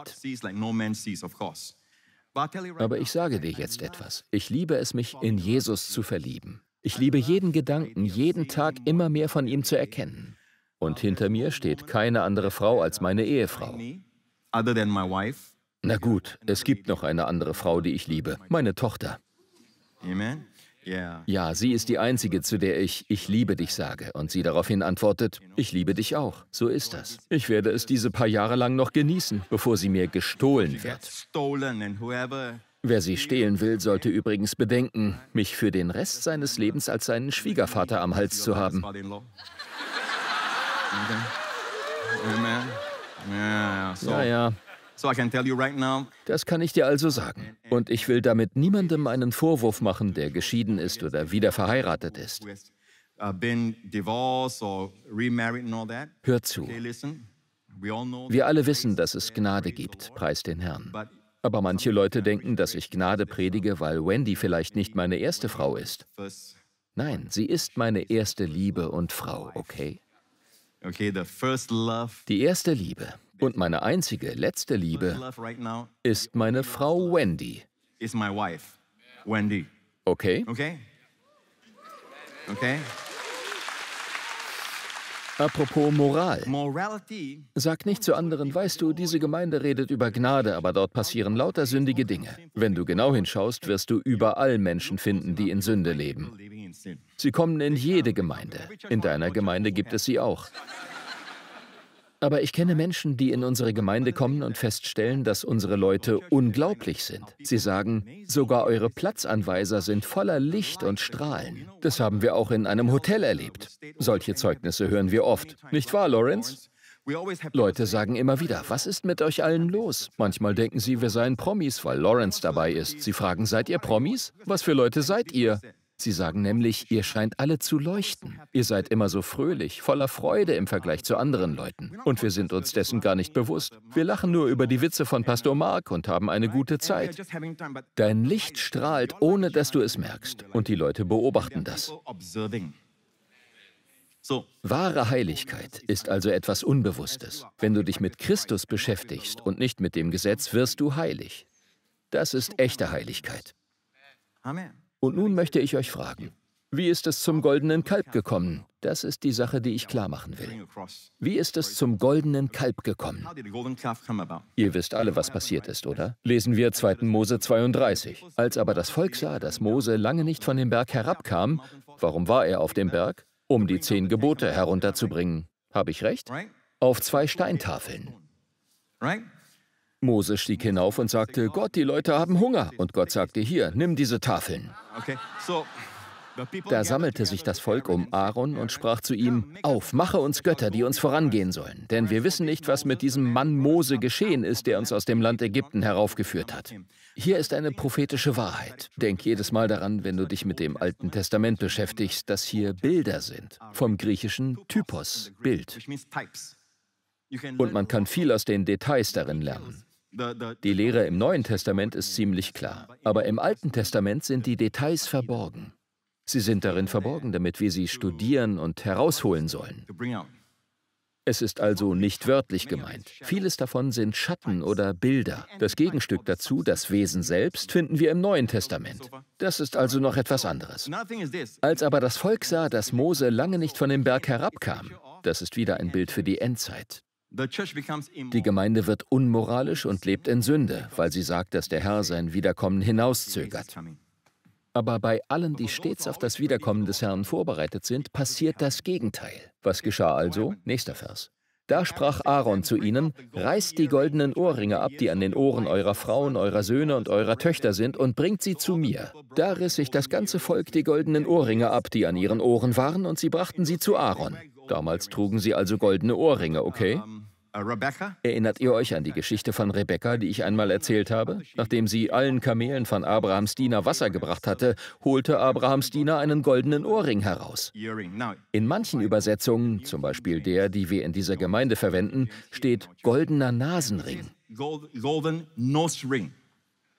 Aber ich sage dir jetzt etwas. Ich liebe es, mich in Jesus zu verlieben. Ich liebe jeden Gedanken, jeden Tag immer mehr von ihm zu erkennen. Und hinter mir steht keine andere Frau als meine Ehefrau. Na gut, es gibt noch eine andere Frau, die ich liebe, meine Tochter. Amen. Ja, sie ist die einzige, zu der ich Ich liebe dich sage. Und sie daraufhin antwortet, ich liebe dich auch. So ist das. Ich werde es diese paar Jahre lang noch genießen, bevor sie mir gestohlen wird. Wer sie stehlen will, sollte übrigens bedenken, mich für den Rest seines Lebens als seinen Schwiegervater am Hals zu haben. Ja, ja. Das kann ich dir also sagen. Und ich will damit niemandem einen Vorwurf machen, der geschieden ist oder wieder verheiratet ist. Uh, Hör zu. Wir alle wissen, dass es Gnade gibt, preis den Herrn. Aber manche Leute denken, dass ich Gnade predige, weil Wendy vielleicht nicht meine erste Frau ist. Nein, sie ist meine erste Liebe und Frau, okay? Die erste Liebe, und meine einzige, letzte Liebe ist meine Frau Wendy. Okay? Okay? Okay? Apropos Moral. Sag nicht zu anderen, weißt du, diese Gemeinde redet über Gnade, aber dort passieren lauter sündige Dinge. Wenn du genau hinschaust, wirst du überall Menschen finden, die in Sünde leben. Sie kommen in jede Gemeinde. In deiner Gemeinde gibt es sie auch. Aber ich kenne Menschen, die in unsere Gemeinde kommen und feststellen, dass unsere Leute unglaublich sind. Sie sagen, sogar eure Platzanweiser sind voller Licht und Strahlen. Das haben wir auch in einem Hotel erlebt. Solche Zeugnisse hören wir oft. Nicht wahr, Lawrence? Leute sagen immer wieder, was ist mit euch allen los? Manchmal denken sie, wir seien Promis, weil Lawrence dabei ist. Sie fragen, seid ihr Promis? Was für Leute seid ihr? Sie sagen nämlich, ihr scheint alle zu leuchten. Ihr seid immer so fröhlich, voller Freude im Vergleich zu anderen Leuten. Und wir sind uns dessen gar nicht bewusst. Wir lachen nur über die Witze von Pastor Mark und haben eine gute Zeit. Dein Licht strahlt, ohne dass du es merkst. Und die Leute beobachten das. Wahre Heiligkeit ist also etwas Unbewusstes. Wenn du dich mit Christus beschäftigst und nicht mit dem Gesetz, wirst du heilig. Das ist echte Heiligkeit. Amen. Und nun möchte ich euch fragen, wie ist es zum goldenen Kalb gekommen? Das ist die Sache, die ich klar machen will. Wie ist es zum goldenen Kalb gekommen? Ihr wisst alle, was passiert ist, oder? Lesen wir 2. Mose 32. Als aber das Volk sah, dass Mose lange nicht von dem Berg herabkam, warum war er auf dem Berg? Um die zehn Gebote herunterzubringen. Habe ich recht? Auf zwei Steintafeln. Mose stieg hinauf und sagte, Gott, die Leute haben Hunger. Und Gott sagte, hier, nimm diese Tafeln. Da sammelte sich das Volk um Aaron und sprach zu ihm, Auf, mache uns Götter, die uns vorangehen sollen, denn wir wissen nicht, was mit diesem Mann Mose geschehen ist, der uns aus dem Land Ägypten heraufgeführt hat. Hier ist eine prophetische Wahrheit. Denk jedes Mal daran, wenn du dich mit dem Alten Testament beschäftigst, dass hier Bilder sind. Vom griechischen Typos, Bild. Und man kann viel aus den Details darin lernen. Die Lehre im Neuen Testament ist ziemlich klar, aber im Alten Testament sind die Details verborgen. Sie sind darin verborgen, damit wir sie studieren und herausholen sollen. Es ist also nicht wörtlich gemeint. Vieles davon sind Schatten oder Bilder. Das Gegenstück dazu, das Wesen selbst, finden wir im Neuen Testament. Das ist also noch etwas anderes. Als aber das Volk sah, dass Mose lange nicht von dem Berg herabkam, das ist wieder ein Bild für die Endzeit. Die Gemeinde wird unmoralisch und lebt in Sünde, weil sie sagt, dass der Herr sein Wiederkommen hinauszögert. Aber bei allen, die stets auf das Wiederkommen des Herrn vorbereitet sind, passiert das Gegenteil. Was geschah also? Nächster Vers. Da sprach Aaron zu ihnen, reißt die goldenen Ohrringe ab, die an den Ohren eurer Frauen, eurer Söhne und eurer Töchter sind, und bringt sie zu mir. Da riss sich das ganze Volk die goldenen Ohrringe ab, die an ihren Ohren waren, und sie brachten sie zu Aaron. Damals trugen sie also goldene Ohrringe, okay? Erinnert ihr euch an die Geschichte von Rebekka, die ich einmal erzählt habe? Nachdem sie allen Kamelen von Abrahams Diener Wasser gebracht hatte, holte Abrahams Diener einen goldenen Ohrring heraus. In manchen Übersetzungen, zum Beispiel der, die wir in dieser Gemeinde verwenden, steht goldener Nasenring.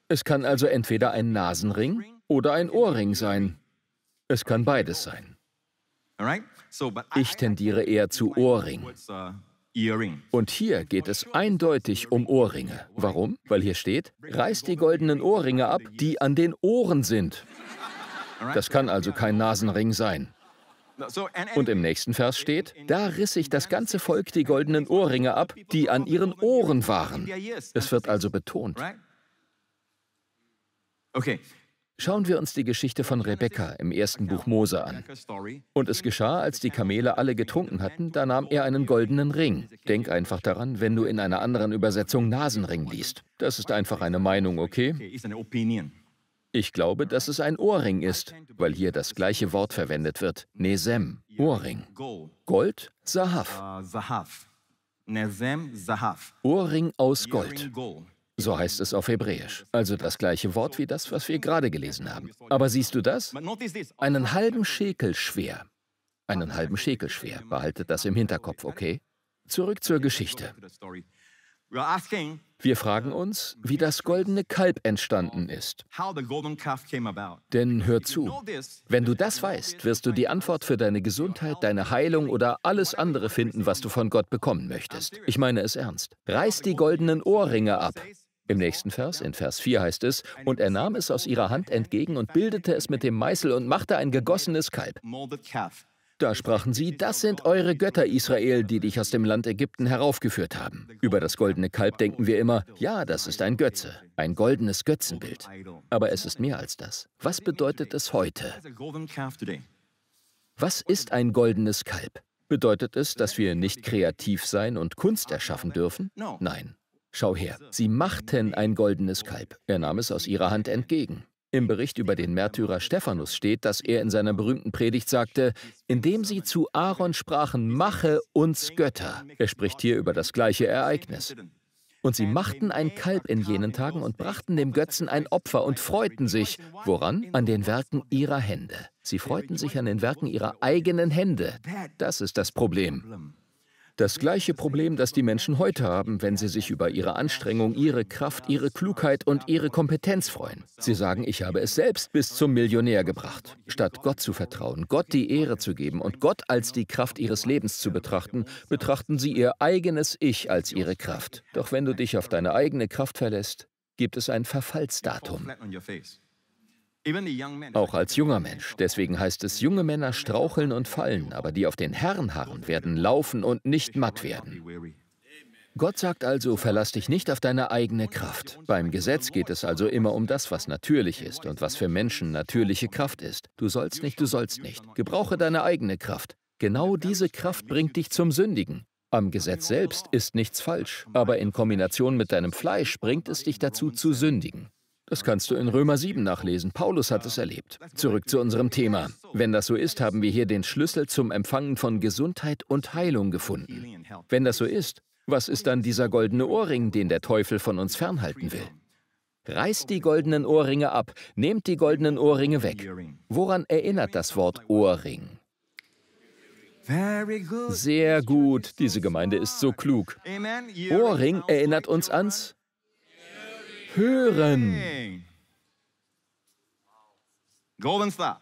Es kann also entweder ein Nasenring oder ein Ohrring sein. Es kann beides sein. Ich tendiere eher zu Ohrring. Und hier geht es eindeutig um Ohrringe. Warum? Weil hier steht, reißt die goldenen Ohrringe ab, die an den Ohren sind. Das kann also kein Nasenring sein. Und im nächsten Vers steht, da riss sich das ganze Volk die goldenen Ohrringe ab, die an ihren Ohren waren. Es wird also betont. Okay, Schauen wir uns die Geschichte von Rebekka im ersten Buch Mose an. Und es geschah, als die Kamele alle getrunken hatten, da nahm er einen goldenen Ring. Denk einfach daran, wenn du in einer anderen Übersetzung Nasenring liest. Das ist einfach eine Meinung, okay? Ich glaube, dass es ein Ohrring ist, weil hier das gleiche Wort verwendet wird. Nesem, Ohrring. Gold, Sahaf. Ohrring aus Gold. So heißt es auf Hebräisch. Also das gleiche Wort wie das, was wir gerade gelesen haben. Aber siehst du das? Einen halben Schekel schwer. Einen halben Schekel schwer. Behaltet das im Hinterkopf, okay? Zurück zur Geschichte. Wir fragen uns, wie das goldene Kalb entstanden ist. Denn hör zu, wenn du das weißt, wirst du die Antwort für deine Gesundheit, deine Heilung oder alles andere finden, was du von Gott bekommen möchtest. Ich meine es ernst. Reiß die goldenen Ohrringe ab. Im nächsten Vers, in Vers 4 heißt es, und er nahm es aus ihrer Hand entgegen und bildete es mit dem Meißel und machte ein gegossenes Kalb. Da sprachen sie, das sind eure Götter, Israel, die dich aus dem Land Ägypten heraufgeführt haben. Über das goldene Kalb denken wir immer, ja, das ist ein Götze, ein goldenes Götzenbild. Aber es ist mehr als das. Was bedeutet es heute? Was ist ein goldenes Kalb? Bedeutet es, dass wir nicht kreativ sein und Kunst erschaffen dürfen? Nein. Schau her, sie machten ein goldenes Kalb. Er nahm es aus ihrer Hand entgegen. Im Bericht über den Märtyrer Stephanus steht, dass er in seiner berühmten Predigt sagte, indem sie zu Aaron sprachen, mache uns Götter. Er spricht hier über das gleiche Ereignis. Und sie machten ein Kalb in jenen Tagen und brachten dem Götzen ein Opfer und freuten sich. Woran? An den Werken ihrer Hände. Sie freuten sich an den Werken ihrer eigenen Hände. Das ist das Problem. Das gleiche Problem, das die Menschen heute haben, wenn sie sich über ihre Anstrengung, ihre Kraft, ihre Klugheit und ihre Kompetenz freuen. Sie sagen, ich habe es selbst bis zum Millionär gebracht. Statt Gott zu vertrauen, Gott die Ehre zu geben und Gott als die Kraft ihres Lebens zu betrachten, betrachten sie ihr eigenes Ich als ihre Kraft. Doch wenn du dich auf deine eigene Kraft verlässt, gibt es ein Verfallsdatum. Auch als junger Mensch. Deswegen heißt es, junge Männer straucheln und fallen, aber die auf den Herrn harren, werden laufen und nicht matt werden. Gott sagt also, verlass dich nicht auf deine eigene Kraft. Beim Gesetz geht es also immer um das, was natürlich ist und was für Menschen natürliche Kraft ist. Du sollst nicht, du sollst nicht. Gebrauche deine eigene Kraft. Genau diese Kraft bringt dich zum Sündigen. Am Gesetz selbst ist nichts falsch, aber in Kombination mit deinem Fleisch bringt es dich dazu zu sündigen. Das kannst du in Römer 7 nachlesen. Paulus hat es erlebt. Zurück zu unserem Thema. Wenn das so ist, haben wir hier den Schlüssel zum Empfangen von Gesundheit und Heilung gefunden. Wenn das so ist, was ist dann dieser goldene Ohrring, den der Teufel von uns fernhalten will? Reißt die goldenen Ohrringe ab, nehmt die goldenen Ohrringe weg. Woran erinnert das Wort Ohrring? Sehr gut, diese Gemeinde ist so klug. Ohrring erinnert uns ans Hören.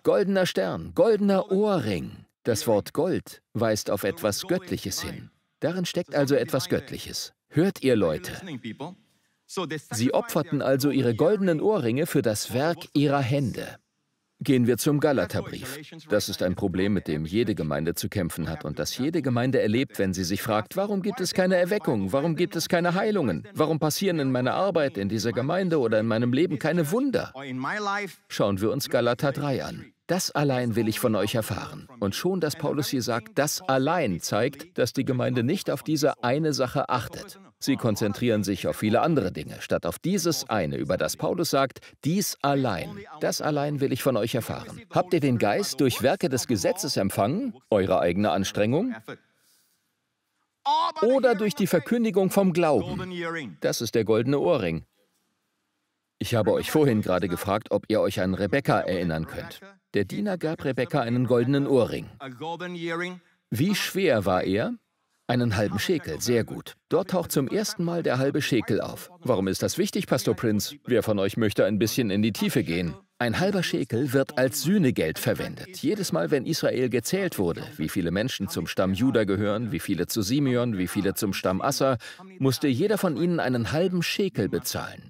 Goldener Stern, goldener Ohrring. Das Wort Gold weist auf etwas Göttliches hin. Darin steckt also etwas Göttliches. Hört ihr Leute? Sie opferten also ihre goldenen Ohrringe für das Werk ihrer Hände. Gehen wir zum Galaterbrief. Das ist ein Problem, mit dem jede Gemeinde zu kämpfen hat und das jede Gemeinde erlebt, wenn sie sich fragt, warum gibt es keine Erweckung, warum gibt es keine Heilungen, warum passieren in meiner Arbeit, in dieser Gemeinde oder in meinem Leben keine Wunder. Schauen wir uns Galater 3 an. Das allein will ich von euch erfahren. Und schon, dass Paulus hier sagt, das allein zeigt, dass die Gemeinde nicht auf diese eine Sache achtet. Sie konzentrieren sich auf viele andere Dinge, statt auf dieses eine, über das Paulus sagt, dies allein. Das allein will ich von euch erfahren. Habt ihr den Geist durch Werke des Gesetzes empfangen, eure eigene Anstrengung? Oder durch die Verkündigung vom Glauben? Das ist der goldene Ohrring. Ich habe euch vorhin gerade gefragt, ob ihr euch an Rebekka erinnern könnt. Der Diener gab Rebekka einen goldenen Ohrring. Wie schwer war er? Einen halben Schekel, sehr gut. Dort taucht zum ersten Mal der halbe Schekel auf. Warum ist das wichtig, Pastor Prinz? Wer von euch möchte ein bisschen in die Tiefe gehen? Ein halber Schekel wird als Sühnegeld verwendet. Jedes Mal, wenn Israel gezählt wurde, wie viele Menschen zum Stamm Juda gehören, wie viele zu Simeon, wie viele zum Stamm Assa, musste jeder von ihnen einen halben Schekel bezahlen.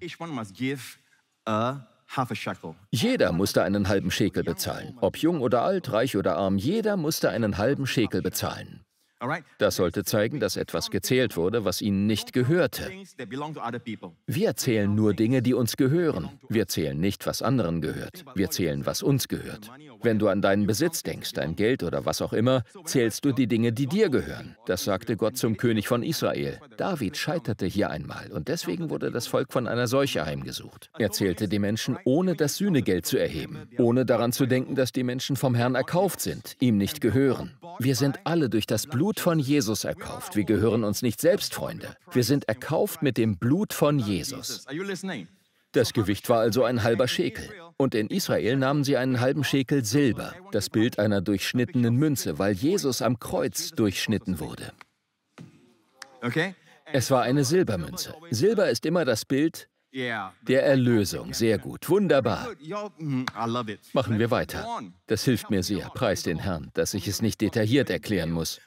Jeder musste einen halben Schekel bezahlen. Ob jung oder alt, reich oder arm, jeder musste einen halben Schekel bezahlen. Das sollte zeigen, dass etwas gezählt wurde, was ihnen nicht gehörte. Wir zählen nur Dinge, die uns gehören. Wir zählen nicht, was anderen gehört. Wir zählen, was uns gehört. Wenn du an deinen Besitz denkst, dein Geld oder was auch immer, zählst du die Dinge, die dir gehören. Das sagte Gott zum König von Israel. David scheiterte hier einmal und deswegen wurde das Volk von einer Seuche heimgesucht. Er zählte die Menschen, ohne das Sühnegeld zu erheben, ohne daran zu denken, dass die Menschen vom Herrn erkauft sind, ihm nicht gehören. Wir sind alle durch das Blut von Jesus erkauft. Wir gehören uns nicht selbst, Freunde. Wir sind erkauft mit dem Blut von Jesus. Das Gewicht war also ein halber Schekel. Und in Israel nahmen sie einen halben Schekel Silber, das Bild einer durchschnittenen Münze, weil Jesus am Kreuz durchschnitten wurde. Es war eine Silbermünze. Silber ist immer das Bild der Erlösung. Sehr gut. Wunderbar. Machen wir weiter. Das hilft mir sehr. Preis den Herrn, dass ich es nicht detailliert erklären muss.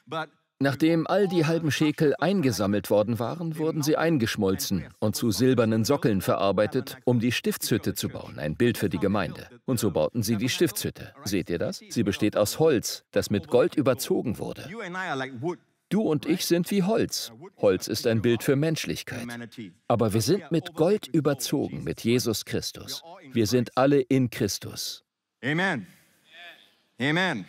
Nachdem all die halben Schekel eingesammelt worden waren, wurden sie eingeschmolzen und zu silbernen Sockeln verarbeitet, um die Stiftshütte zu bauen, ein Bild für die Gemeinde. Und so bauten sie die Stiftshütte. Seht ihr das? Sie besteht aus Holz, das mit Gold überzogen wurde. Du und ich sind wie Holz. Holz ist ein Bild für Menschlichkeit. Aber wir sind mit Gold überzogen, mit Jesus Christus. Wir sind alle in Christus. Amen. Amen.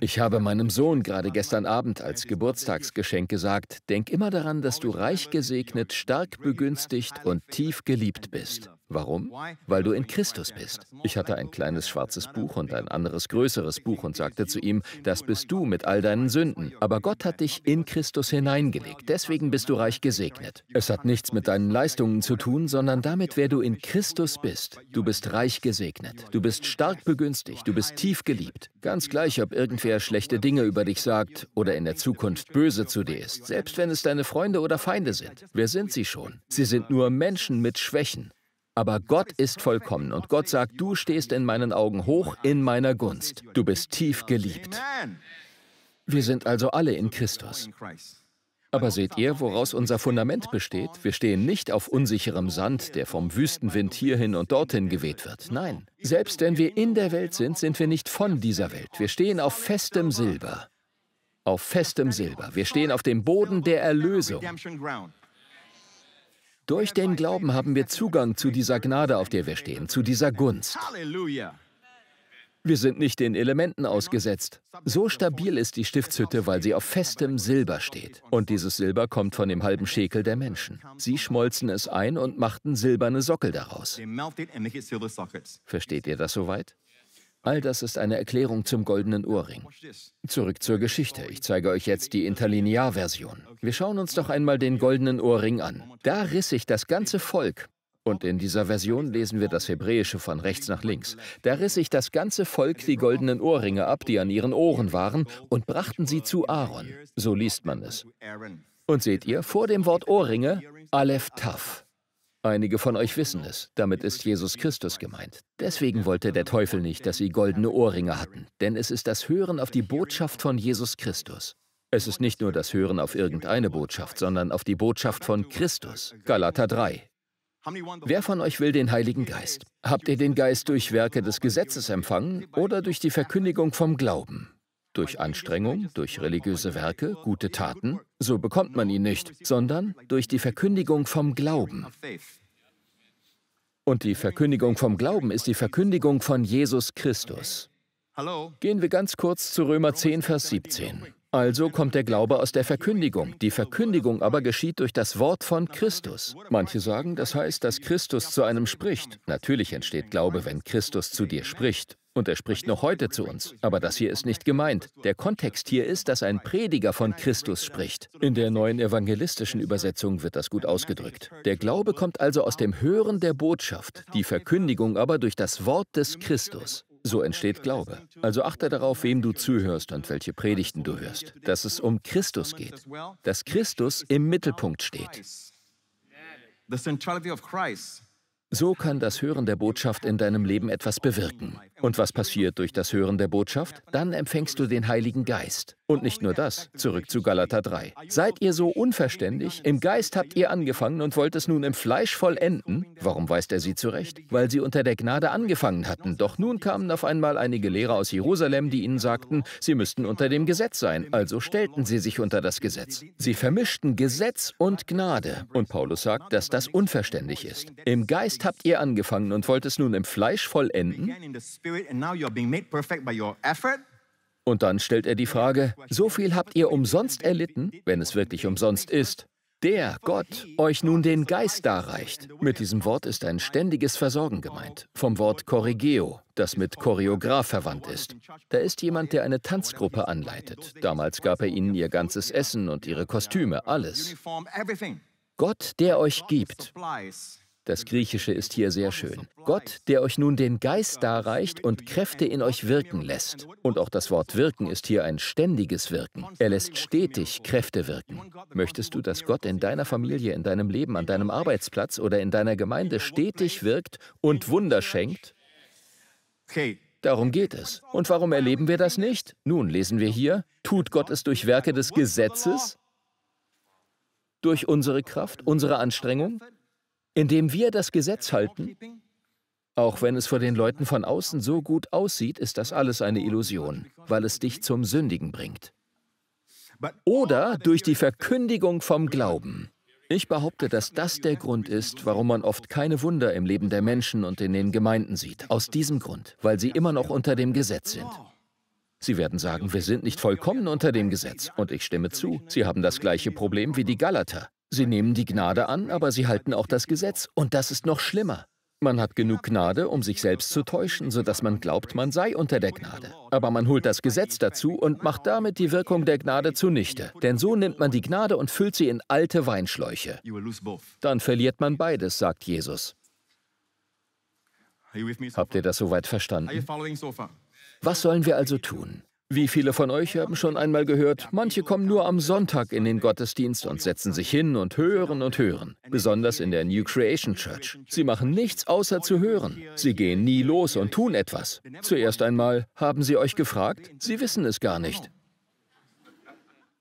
Ich habe meinem Sohn gerade gestern Abend als Geburtstagsgeschenk gesagt, denk immer daran, dass du reich gesegnet, stark begünstigt und tief geliebt bist. Warum? Weil du in Christus bist. Ich hatte ein kleines schwarzes Buch und ein anderes größeres Buch und sagte zu ihm, das bist du mit all deinen Sünden. Aber Gott hat dich in Christus hineingelegt. Deswegen bist du reich gesegnet. Es hat nichts mit deinen Leistungen zu tun, sondern damit, wer du in Christus bist. Du bist reich gesegnet. Du bist stark begünstigt. Du bist tief geliebt. Ganz gleich, ob irgendwer schlechte Dinge über dich sagt oder in der Zukunft böse zu dir ist. Selbst wenn es deine Freunde oder Feinde sind. Wer sind sie schon? Sie sind nur Menschen mit Schwächen. Aber Gott ist vollkommen und Gott sagt, du stehst in meinen Augen hoch in meiner Gunst. Du bist tief geliebt. Wir sind also alle in Christus. Aber seht ihr, woraus unser Fundament besteht? Wir stehen nicht auf unsicherem Sand, der vom Wüstenwind hierhin und dorthin geweht wird. Nein, selbst wenn wir in der Welt sind, sind wir nicht von dieser Welt. Wir stehen auf festem Silber. Auf festem Silber. Wir stehen auf dem Boden der Erlösung. Durch den Glauben haben wir Zugang zu dieser Gnade, auf der wir stehen, zu dieser Gunst. Wir sind nicht den Elementen ausgesetzt. So stabil ist die Stiftshütte, weil sie auf festem Silber steht. Und dieses Silber kommt von dem halben Schekel der Menschen. Sie schmolzen es ein und machten silberne Sockel daraus. Versteht ihr das soweit? All das ist eine Erklärung zum goldenen Ohrring. Zurück zur Geschichte. Ich zeige euch jetzt die Interlinear-Version. Wir schauen uns doch einmal den goldenen Ohrring an. Da riss sich das ganze Volk. Und in dieser Version lesen wir das Hebräische von rechts nach links. Da riss sich das ganze Volk die goldenen Ohrringe ab, die an ihren Ohren waren, und brachten sie zu Aaron. So liest man es. Und seht ihr, vor dem Wort Ohrringe, Aleph Taf. Einige von euch wissen es, damit ist Jesus Christus gemeint. Deswegen wollte der Teufel nicht, dass sie goldene Ohrringe hatten, denn es ist das Hören auf die Botschaft von Jesus Christus. Es ist nicht nur das Hören auf irgendeine Botschaft, sondern auf die Botschaft von Christus. Galater 3. Wer von euch will den Heiligen Geist? Habt ihr den Geist durch Werke des Gesetzes empfangen oder durch die Verkündigung vom Glauben? Durch Anstrengung, durch religiöse Werke, gute Taten? So bekommt man ihn nicht, sondern durch die Verkündigung vom Glauben. Und die Verkündigung vom Glauben ist die Verkündigung von Jesus Christus. Gehen wir ganz kurz zu Römer 10, Vers 17. Also kommt der Glaube aus der Verkündigung. Die Verkündigung aber geschieht durch das Wort von Christus. Manche sagen, das heißt, dass Christus zu einem spricht. Natürlich entsteht Glaube, wenn Christus zu dir spricht. Und er spricht noch heute zu uns. Aber das hier ist nicht gemeint. Der Kontext hier ist, dass ein Prediger von Christus spricht. In der neuen evangelistischen Übersetzung wird das gut ausgedrückt. Der Glaube kommt also aus dem Hören der Botschaft, die Verkündigung aber durch das Wort des Christus. So entsteht Glaube. Also achte darauf, wem du zuhörst und welche Predigten du hörst. Dass es um Christus geht. Dass Christus im Mittelpunkt steht. So kann das Hören der Botschaft in deinem Leben etwas bewirken. Und was passiert durch das Hören der Botschaft? Dann empfängst du den Heiligen Geist. Und nicht nur das, zurück zu Galater 3. Seid ihr so unverständig? Im Geist habt ihr angefangen und wollt es nun im Fleisch vollenden? Warum weist er sie zurecht? Weil sie unter der Gnade angefangen hatten. Doch nun kamen auf einmal einige Lehrer aus Jerusalem, die ihnen sagten, sie müssten unter dem Gesetz sein. Also stellten sie sich unter das Gesetz. Sie vermischten Gesetz und Gnade. Und Paulus sagt, dass das unverständlich ist. Im Geist habt ihr angefangen und wollt es nun im Fleisch vollenden? Und dann stellt er die Frage, so viel habt ihr umsonst erlitten, wenn es wirklich umsonst ist. Der Gott euch nun den Geist darreicht. Mit diesem Wort ist ein ständiges Versorgen gemeint. Vom Wort Corrigeo, das mit Choreograf verwandt ist. Da ist jemand, der eine Tanzgruppe anleitet. Damals gab er ihnen ihr ganzes Essen und ihre Kostüme, alles. Gott, der euch gibt, das Griechische ist hier sehr schön. Gott, der euch nun den Geist darreicht und Kräfte in euch wirken lässt. Und auch das Wort wirken ist hier ein ständiges Wirken. Er lässt stetig Kräfte wirken. Möchtest du, dass Gott in deiner Familie, in deinem Leben, an deinem Arbeitsplatz oder in deiner Gemeinde stetig wirkt und Wunder schenkt? Darum geht es. Und warum erleben wir das nicht? Nun lesen wir hier, tut Gott es durch Werke des Gesetzes? Durch unsere Kraft, unsere Anstrengung? Indem wir das Gesetz halten, auch wenn es vor den Leuten von außen so gut aussieht, ist das alles eine Illusion, weil es dich zum Sündigen bringt. Oder durch die Verkündigung vom Glauben. Ich behaupte, dass das der Grund ist, warum man oft keine Wunder im Leben der Menschen und in den Gemeinden sieht. Aus diesem Grund, weil sie immer noch unter dem Gesetz sind. Sie werden sagen, wir sind nicht vollkommen unter dem Gesetz. Und ich stimme zu, sie haben das gleiche Problem wie die Galater. Sie nehmen die Gnade an, aber sie halten auch das Gesetz. Und das ist noch schlimmer. Man hat genug Gnade, um sich selbst zu täuschen, sodass man glaubt, man sei unter der Gnade. Aber man holt das Gesetz dazu und macht damit die Wirkung der Gnade zunichte. Denn so nimmt man die Gnade und füllt sie in alte Weinschläuche. Dann verliert man beides, sagt Jesus. Habt ihr das soweit verstanden? Was sollen wir also tun? Wie viele von euch haben schon einmal gehört, manche kommen nur am Sonntag in den Gottesdienst und setzen sich hin und hören und hören. Besonders in der New Creation Church. Sie machen nichts außer zu hören. Sie gehen nie los und tun etwas. Zuerst einmal, haben sie euch gefragt? Sie wissen es gar nicht.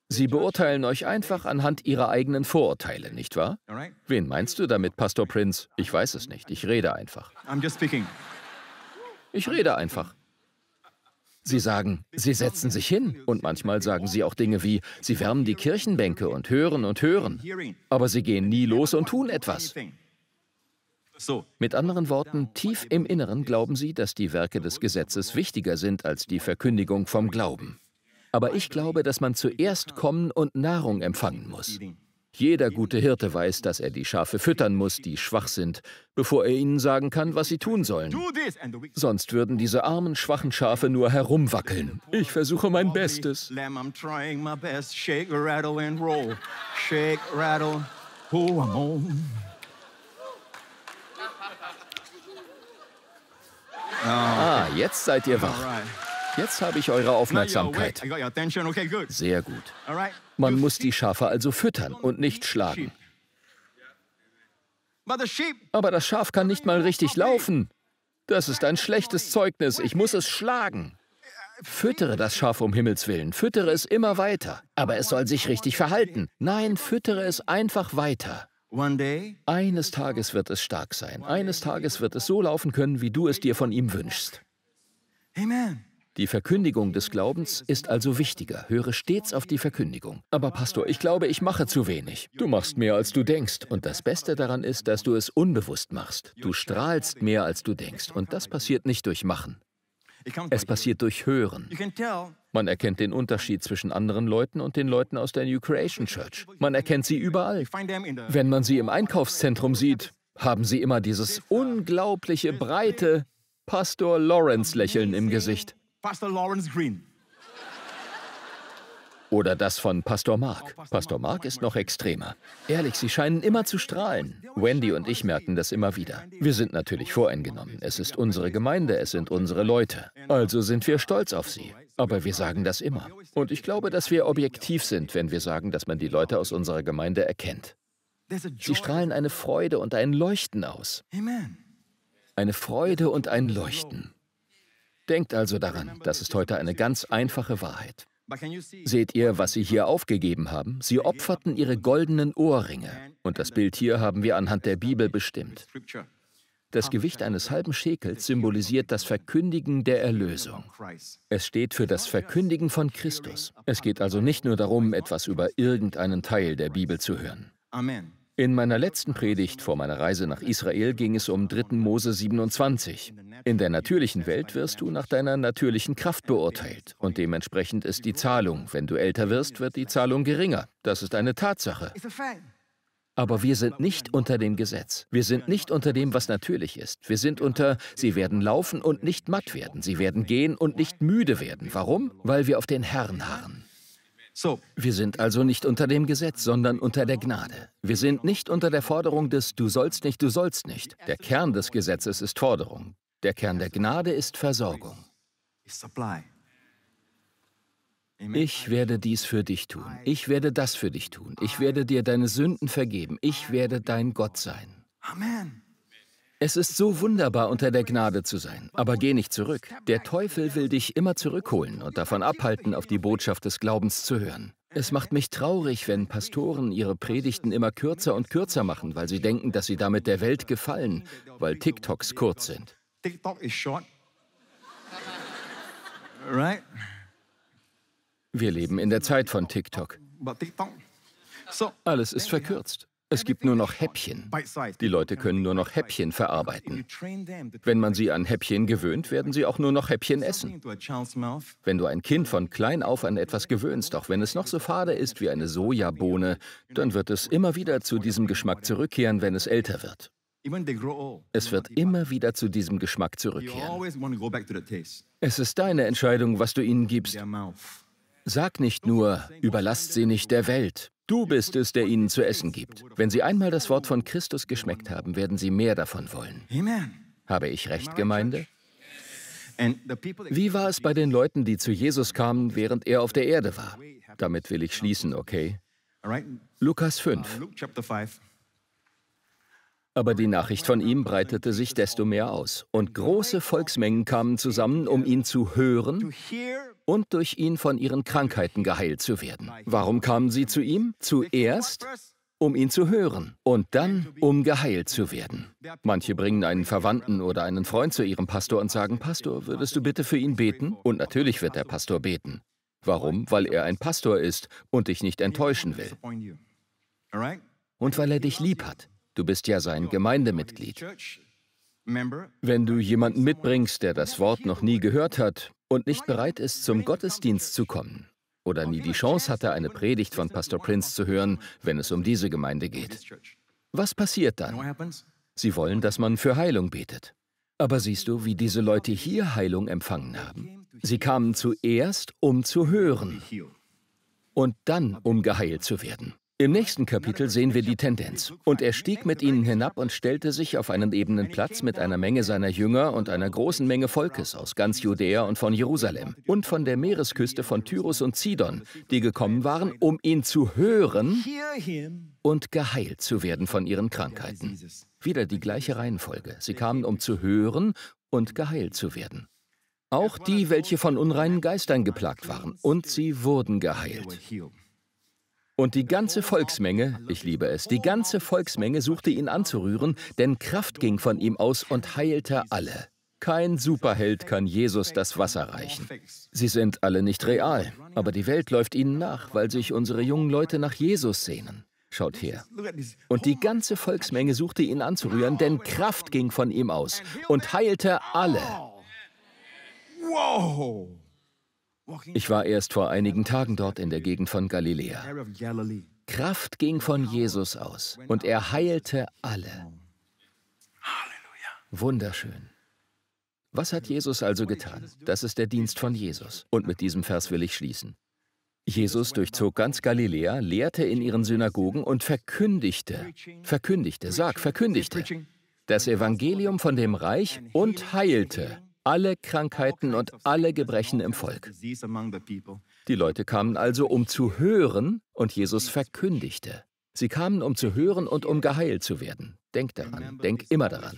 Sie beurteilen euch einfach anhand ihrer eigenen Vorurteile, nicht wahr? Wen meinst du damit, Pastor Prince? Ich weiß es nicht. Ich rede einfach. Ich rede einfach. Sie sagen, sie setzen sich hin und manchmal sagen sie auch Dinge wie, sie wärmen die Kirchenbänke und hören und hören, aber sie gehen nie los und tun etwas. Mit anderen Worten, tief im Inneren glauben sie, dass die Werke des Gesetzes wichtiger sind als die Verkündigung vom Glauben. Aber ich glaube, dass man zuerst kommen und Nahrung empfangen muss. Jeder gute Hirte weiß, dass er die Schafe füttern muss, die schwach sind, bevor er ihnen sagen kann, was sie tun sollen. Sonst würden diese armen, schwachen Schafe nur herumwackeln. Ich versuche mein Bestes. Ah, jetzt seid ihr wach. Jetzt habe ich eure Aufmerksamkeit. Sehr gut. Man muss die Schafe also füttern und nicht schlagen. Aber das Schaf kann nicht mal richtig laufen. Das ist ein schlechtes Zeugnis. Ich muss es schlagen. Füttere das Schaf um Himmels willen. Füttere es immer weiter. Aber es soll sich richtig verhalten. Nein, füttere es einfach weiter. Eines Tages wird es stark sein. Eines Tages wird es so laufen können, wie du es dir von ihm wünschst. Amen. Die Verkündigung des Glaubens ist also wichtiger. Höre stets auf die Verkündigung. Aber Pastor, ich glaube, ich mache zu wenig. Du machst mehr, als du denkst. Und das Beste daran ist, dass du es unbewusst machst. Du strahlst mehr, als du denkst. Und das passiert nicht durch Machen. Es passiert durch Hören. Man erkennt den Unterschied zwischen anderen Leuten und den Leuten aus der New Creation Church. Man erkennt sie überall. Wenn man sie im Einkaufszentrum sieht, haben sie immer dieses unglaubliche, breite Pastor Lawrence-Lächeln im Gesicht. Pastor Lawrence Green. Oder das von Pastor Mark. Pastor Mark ist noch extremer. Ehrlich, sie scheinen immer zu strahlen. Wendy und ich merken das immer wieder. Wir sind natürlich voreingenommen. Es ist unsere Gemeinde, es sind unsere Leute. Also sind wir stolz auf sie. Aber wir sagen das immer. Und ich glaube, dass wir objektiv sind, wenn wir sagen, dass man die Leute aus unserer Gemeinde erkennt. Sie strahlen eine Freude und ein Leuchten aus. Eine Freude und ein Leuchten. Denkt also daran, das ist heute eine ganz einfache Wahrheit. Seht ihr, was sie hier aufgegeben haben? Sie opferten ihre goldenen Ohrringe. Und das Bild hier haben wir anhand der Bibel bestimmt. Das Gewicht eines halben Schekels symbolisiert das Verkündigen der Erlösung. Es steht für das Verkündigen von Christus. Es geht also nicht nur darum, etwas über irgendeinen Teil der Bibel zu hören. Amen. In meiner letzten Predigt vor meiner Reise nach Israel ging es um 3. Mose 27. In der natürlichen Welt wirst du nach deiner natürlichen Kraft beurteilt und dementsprechend ist die Zahlung. Wenn du älter wirst, wird die Zahlung geringer. Das ist eine Tatsache. Aber wir sind nicht unter dem Gesetz. Wir sind nicht unter dem, was natürlich ist. Wir sind unter, sie werden laufen und nicht matt werden. Sie werden gehen und nicht müde werden. Warum? Weil wir auf den Herrn harren. So, Wir sind also nicht unter dem Gesetz, sondern unter der Gnade. Wir sind nicht unter der Forderung des Du sollst nicht, du sollst nicht. Der Kern des Gesetzes ist Forderung. Der Kern der Gnade ist Versorgung. Ich werde dies für dich tun. Ich werde das für dich tun. Ich werde dir deine Sünden vergeben. Ich werde dein Gott sein. Amen. Es ist so wunderbar, unter der Gnade zu sein. Aber geh nicht zurück. Der Teufel will dich immer zurückholen und davon abhalten, auf die Botschaft des Glaubens zu hören. Es macht mich traurig, wenn Pastoren ihre Predigten immer kürzer und kürzer machen, weil sie denken, dass sie damit der Welt gefallen, weil TikToks kurz sind. TikTok is short. Right? Wir leben in der Zeit von TikTok. Alles ist verkürzt. Es gibt nur noch Häppchen. Die Leute können nur noch Häppchen verarbeiten. Wenn man sie an Häppchen gewöhnt, werden sie auch nur noch Häppchen essen. Wenn du ein Kind von klein auf an etwas gewöhnst, auch wenn es noch so fade ist wie eine Sojabohne, dann wird es immer wieder zu diesem Geschmack zurückkehren, wenn es älter wird. Es wird immer wieder zu diesem Geschmack zurückkehren. Es ist deine Entscheidung, was du ihnen gibst. Sag nicht nur, überlasst sie nicht der Welt. Du bist es, der ihnen zu essen gibt. Wenn sie einmal das Wort von Christus geschmeckt haben, werden sie mehr davon wollen. Habe ich recht, Gemeinde? Wie war es bei den Leuten, die zu Jesus kamen, während er auf der Erde war? Damit will ich schließen, okay? Lukas 5. Luke chapter 5. Aber die Nachricht von ihm breitete sich desto mehr aus. Und große Volksmengen kamen zusammen, um ihn zu hören und durch ihn von ihren Krankheiten geheilt zu werden. Warum kamen sie zu ihm? Zuerst, um ihn zu hören und dann, um geheilt zu werden. Manche bringen einen Verwandten oder einen Freund zu ihrem Pastor und sagen, Pastor, würdest du bitte für ihn beten? Und natürlich wird der Pastor beten. Warum? Weil er ein Pastor ist und dich nicht enttäuschen will. Und weil er dich lieb hat. Du bist ja sein Gemeindemitglied. Wenn du jemanden mitbringst, der das Wort noch nie gehört hat und nicht bereit ist, zum Gottesdienst zu kommen, oder nie die Chance hatte, eine Predigt von Pastor Prince zu hören, wenn es um diese Gemeinde geht. Was passiert dann? Sie wollen, dass man für Heilung betet. Aber siehst du, wie diese Leute hier Heilung empfangen haben? Sie kamen zuerst, um zu hören und dann, um geheilt zu werden. Im nächsten Kapitel sehen wir die Tendenz. Und er stieg mit ihnen hinab und stellte sich auf einen ebenen Platz mit einer Menge seiner Jünger und einer großen Menge Volkes aus ganz Judäa und von Jerusalem und von der Meeresküste von Tyrus und Sidon, die gekommen waren, um ihn zu hören und geheilt zu werden von ihren Krankheiten. Wieder die gleiche Reihenfolge. Sie kamen, um zu hören und geheilt zu werden. Auch die, welche von unreinen Geistern geplagt waren, und sie wurden geheilt. Und die ganze Volksmenge, ich liebe es, die ganze Volksmenge suchte ihn anzurühren, denn Kraft ging von ihm aus und heilte alle. Kein Superheld kann Jesus das Wasser reichen. Sie sind alle nicht real, aber die Welt läuft ihnen nach, weil sich unsere jungen Leute nach Jesus sehnen. Schaut her. Und die ganze Volksmenge suchte ihn anzurühren, denn Kraft ging von ihm aus und heilte alle. Ich war erst vor einigen Tagen dort in der Gegend von Galiläa. Kraft ging von Jesus aus und er heilte alle. Wunderschön. Was hat Jesus also getan? Das ist der Dienst von Jesus. Und mit diesem Vers will ich schließen. Jesus durchzog ganz Galiläa, lehrte in ihren Synagogen und verkündigte, verkündigte, sag, verkündigte das Evangelium von dem Reich und heilte alle Krankheiten und alle Gebrechen im Volk. Die Leute kamen also, um zu hören, und Jesus verkündigte. Sie kamen, um zu hören und um geheilt zu werden. Denk daran, denk immer daran.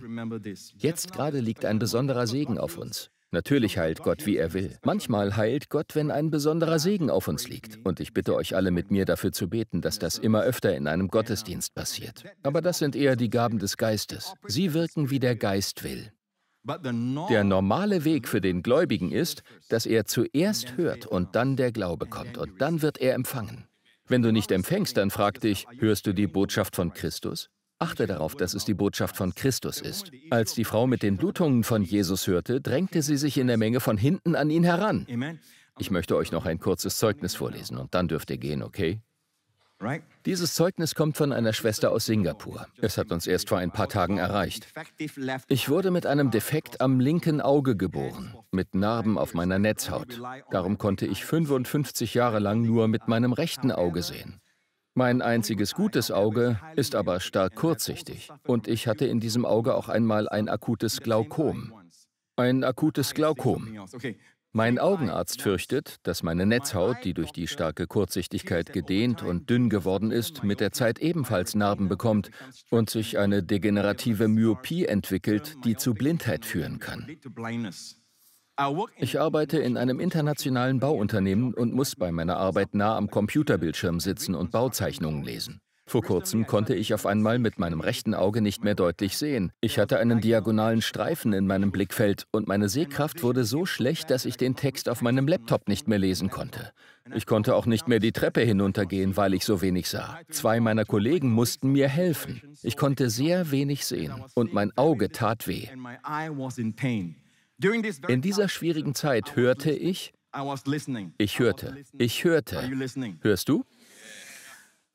Jetzt gerade liegt ein besonderer Segen auf uns. Natürlich heilt Gott, wie er will. Manchmal heilt Gott, wenn ein besonderer Segen auf uns liegt. Und ich bitte euch alle mit mir dafür zu beten, dass das immer öfter in einem Gottesdienst passiert. Aber das sind eher die Gaben des Geistes. Sie wirken, wie der Geist will. Der normale Weg für den Gläubigen ist, dass er zuerst hört und dann der Glaube kommt und dann wird er empfangen. Wenn du nicht empfängst, dann frag dich, hörst du die Botschaft von Christus? Achte darauf, dass es die Botschaft von Christus ist. Als die Frau mit den Blutungen von Jesus hörte, drängte sie sich in der Menge von hinten an ihn heran. Ich möchte euch noch ein kurzes Zeugnis vorlesen und dann dürft ihr gehen, okay? Dieses Zeugnis kommt von einer Schwester aus Singapur. Es hat uns erst vor ein paar Tagen erreicht. Ich wurde mit einem Defekt am linken Auge geboren, mit Narben auf meiner Netzhaut. Darum konnte ich 55 Jahre lang nur mit meinem rechten Auge sehen. Mein einziges gutes Auge ist aber stark kurzsichtig und ich hatte in diesem Auge auch einmal ein akutes Glaukom. Ein akutes Glaukom. Mein Augenarzt fürchtet, dass meine Netzhaut, die durch die starke Kurzsichtigkeit gedehnt und dünn geworden ist, mit der Zeit ebenfalls Narben bekommt und sich eine degenerative Myopie entwickelt, die zu Blindheit führen kann. Ich arbeite in einem internationalen Bauunternehmen und muss bei meiner Arbeit nah am Computerbildschirm sitzen und Bauzeichnungen lesen. Vor kurzem konnte ich auf einmal mit meinem rechten Auge nicht mehr deutlich sehen. Ich hatte einen diagonalen Streifen in meinem Blickfeld und meine Sehkraft wurde so schlecht, dass ich den Text auf meinem Laptop nicht mehr lesen konnte. Ich konnte auch nicht mehr die Treppe hinuntergehen, weil ich so wenig sah. Zwei meiner Kollegen mussten mir helfen. Ich konnte sehr wenig sehen und mein Auge tat weh. In dieser schwierigen Zeit hörte ich, ich hörte, ich hörte. Hörst du?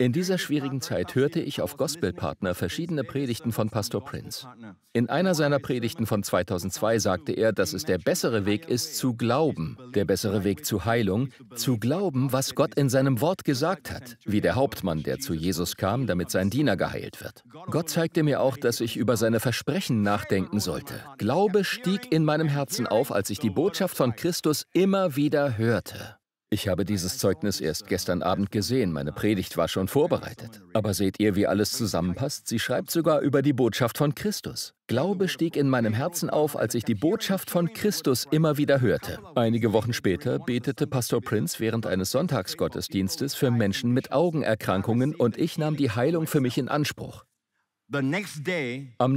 In dieser schwierigen Zeit hörte ich auf Gospelpartner verschiedene Predigten von Pastor Prince. In einer seiner Predigten von 2002 sagte er, dass es der bessere Weg ist, zu glauben, der bessere Weg zu Heilung, zu glauben, was Gott in seinem Wort gesagt hat, wie der Hauptmann, der zu Jesus kam, damit sein Diener geheilt wird. Gott zeigte mir auch, dass ich über seine Versprechen nachdenken sollte. Glaube stieg in meinem Herzen auf, als ich die Botschaft von Christus immer wieder hörte. Ich habe dieses Zeugnis erst gestern Abend gesehen, meine Predigt war schon vorbereitet. Aber seht ihr, wie alles zusammenpasst? Sie schreibt sogar über die Botschaft von Christus. Glaube stieg in meinem Herzen auf, als ich die Botschaft von Christus immer wieder hörte. Einige Wochen später betete Pastor Prince während eines Sonntagsgottesdienstes für Menschen mit Augenerkrankungen und ich nahm die Heilung für mich in Anspruch. Am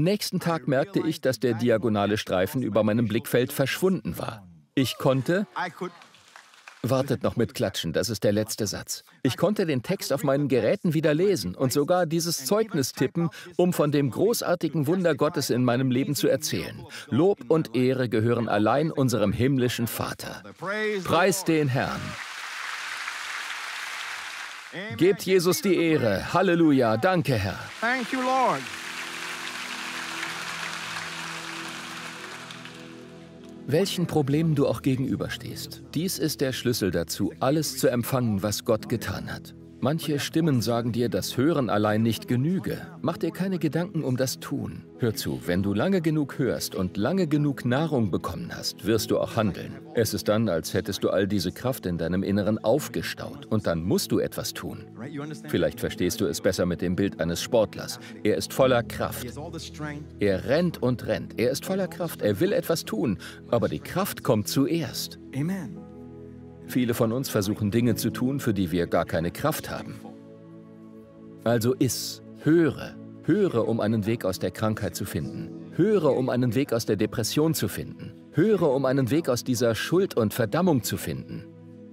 nächsten Tag merkte ich, dass der diagonale Streifen über meinem Blickfeld verschwunden war. Ich konnte Wartet noch mit Klatschen, das ist der letzte Satz. Ich konnte den Text auf meinen Geräten wieder lesen und sogar dieses Zeugnis tippen, um von dem großartigen Wunder Gottes in meinem Leben zu erzählen. Lob und Ehre gehören allein unserem himmlischen Vater. Preis den Herrn. Gebt Jesus die Ehre. Halleluja. Danke, Herr. Thank you, Lord. Welchen Problemen du auch gegenüberstehst, dies ist der Schlüssel dazu, alles zu empfangen, was Gott getan hat. Manche Stimmen sagen dir, das Hören allein nicht genüge. Mach dir keine Gedanken um das Tun. Hör zu, wenn du lange genug hörst und lange genug Nahrung bekommen hast, wirst du auch handeln. Es ist dann, als hättest du all diese Kraft in deinem Inneren aufgestaut und dann musst du etwas tun. Vielleicht verstehst du es besser mit dem Bild eines Sportlers. Er ist voller Kraft. Er rennt und rennt. Er ist voller Kraft. Er will etwas tun, aber die Kraft kommt zuerst. Amen. Viele von uns versuchen Dinge zu tun, für die wir gar keine Kraft haben. Also iss, höre, höre, um einen Weg aus der Krankheit zu finden. Höre, um einen Weg aus der Depression zu finden. Höre, um einen Weg aus dieser Schuld und Verdammung zu finden.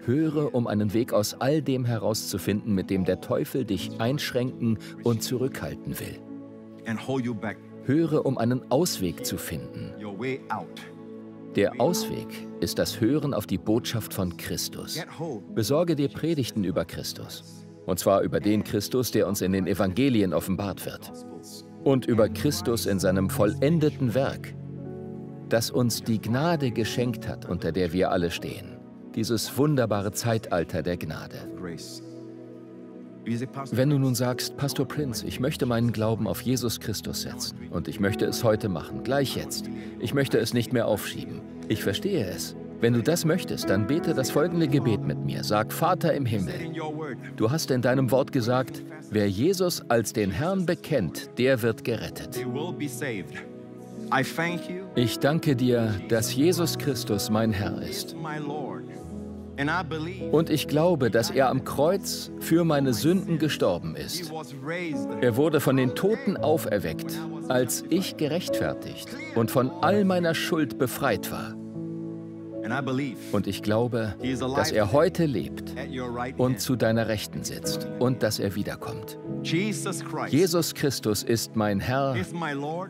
Höre, um einen Weg aus all dem herauszufinden, mit dem der Teufel dich einschränken und zurückhalten will. Höre, um einen Ausweg zu finden. Der Ausweg ist das Hören auf die Botschaft von Christus. Besorge dir Predigten über Christus. Und zwar über den Christus, der uns in den Evangelien offenbart wird. Und über Christus in seinem vollendeten Werk, das uns die Gnade geschenkt hat, unter der wir alle stehen. Dieses wunderbare Zeitalter der Gnade. Wenn du nun sagst, Pastor Prince, ich möchte meinen Glauben auf Jesus Christus setzen und ich möchte es heute machen, gleich jetzt. Ich möchte es nicht mehr aufschieben. Ich verstehe es. Wenn du das möchtest, dann bete das folgende Gebet mit mir. Sag, Vater im Himmel, du hast in deinem Wort gesagt, wer Jesus als den Herrn bekennt, der wird gerettet. Ich danke dir, dass Jesus Christus mein Herr ist. Und ich glaube, dass er am Kreuz für meine Sünden gestorben ist. Er wurde von den Toten auferweckt, als ich gerechtfertigt und von all meiner Schuld befreit war. Und ich glaube, dass er heute lebt und zu deiner Rechten sitzt und dass er wiederkommt. Jesus Christ Jesus Christus ist mein Herr,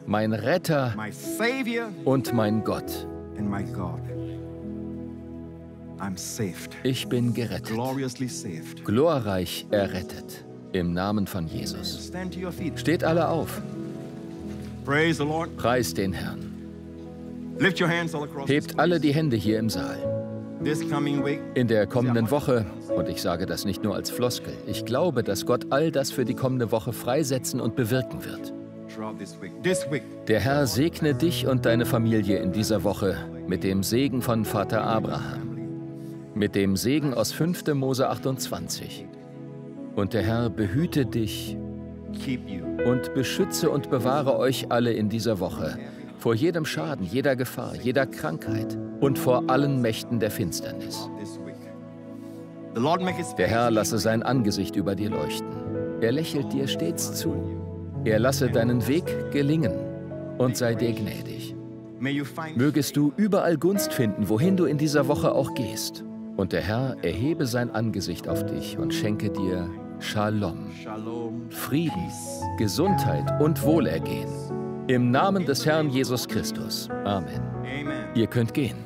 mein Retter und mein Gott. Ich bin gerettet, glorreich errettet. Im Namen von Jesus. Steht alle auf, preist den Herrn. Hebt alle die Hände hier im Saal. In der kommenden Woche, und ich sage das nicht nur als Floskel, ich glaube, dass Gott all das für die kommende Woche freisetzen und bewirken wird. Der Herr segne dich und deine Familie in dieser Woche mit dem Segen von Vater Abraham, mit dem Segen aus 5. Mose 28. Und der Herr behüte dich und beschütze und bewahre euch alle in dieser Woche vor jedem Schaden, jeder Gefahr, jeder Krankheit und vor allen Mächten der Finsternis. Der Herr lasse sein Angesicht über dir leuchten. Er lächelt dir stets zu. Er lasse deinen Weg gelingen und sei dir gnädig. Mögest du überall Gunst finden, wohin du in dieser Woche auch gehst. Und der Herr erhebe sein Angesicht auf dich und schenke dir Shalom, Frieden. Gesundheit und Wohlergehen. Im Namen des Herrn Jesus Christus. Amen. Ihr könnt gehen.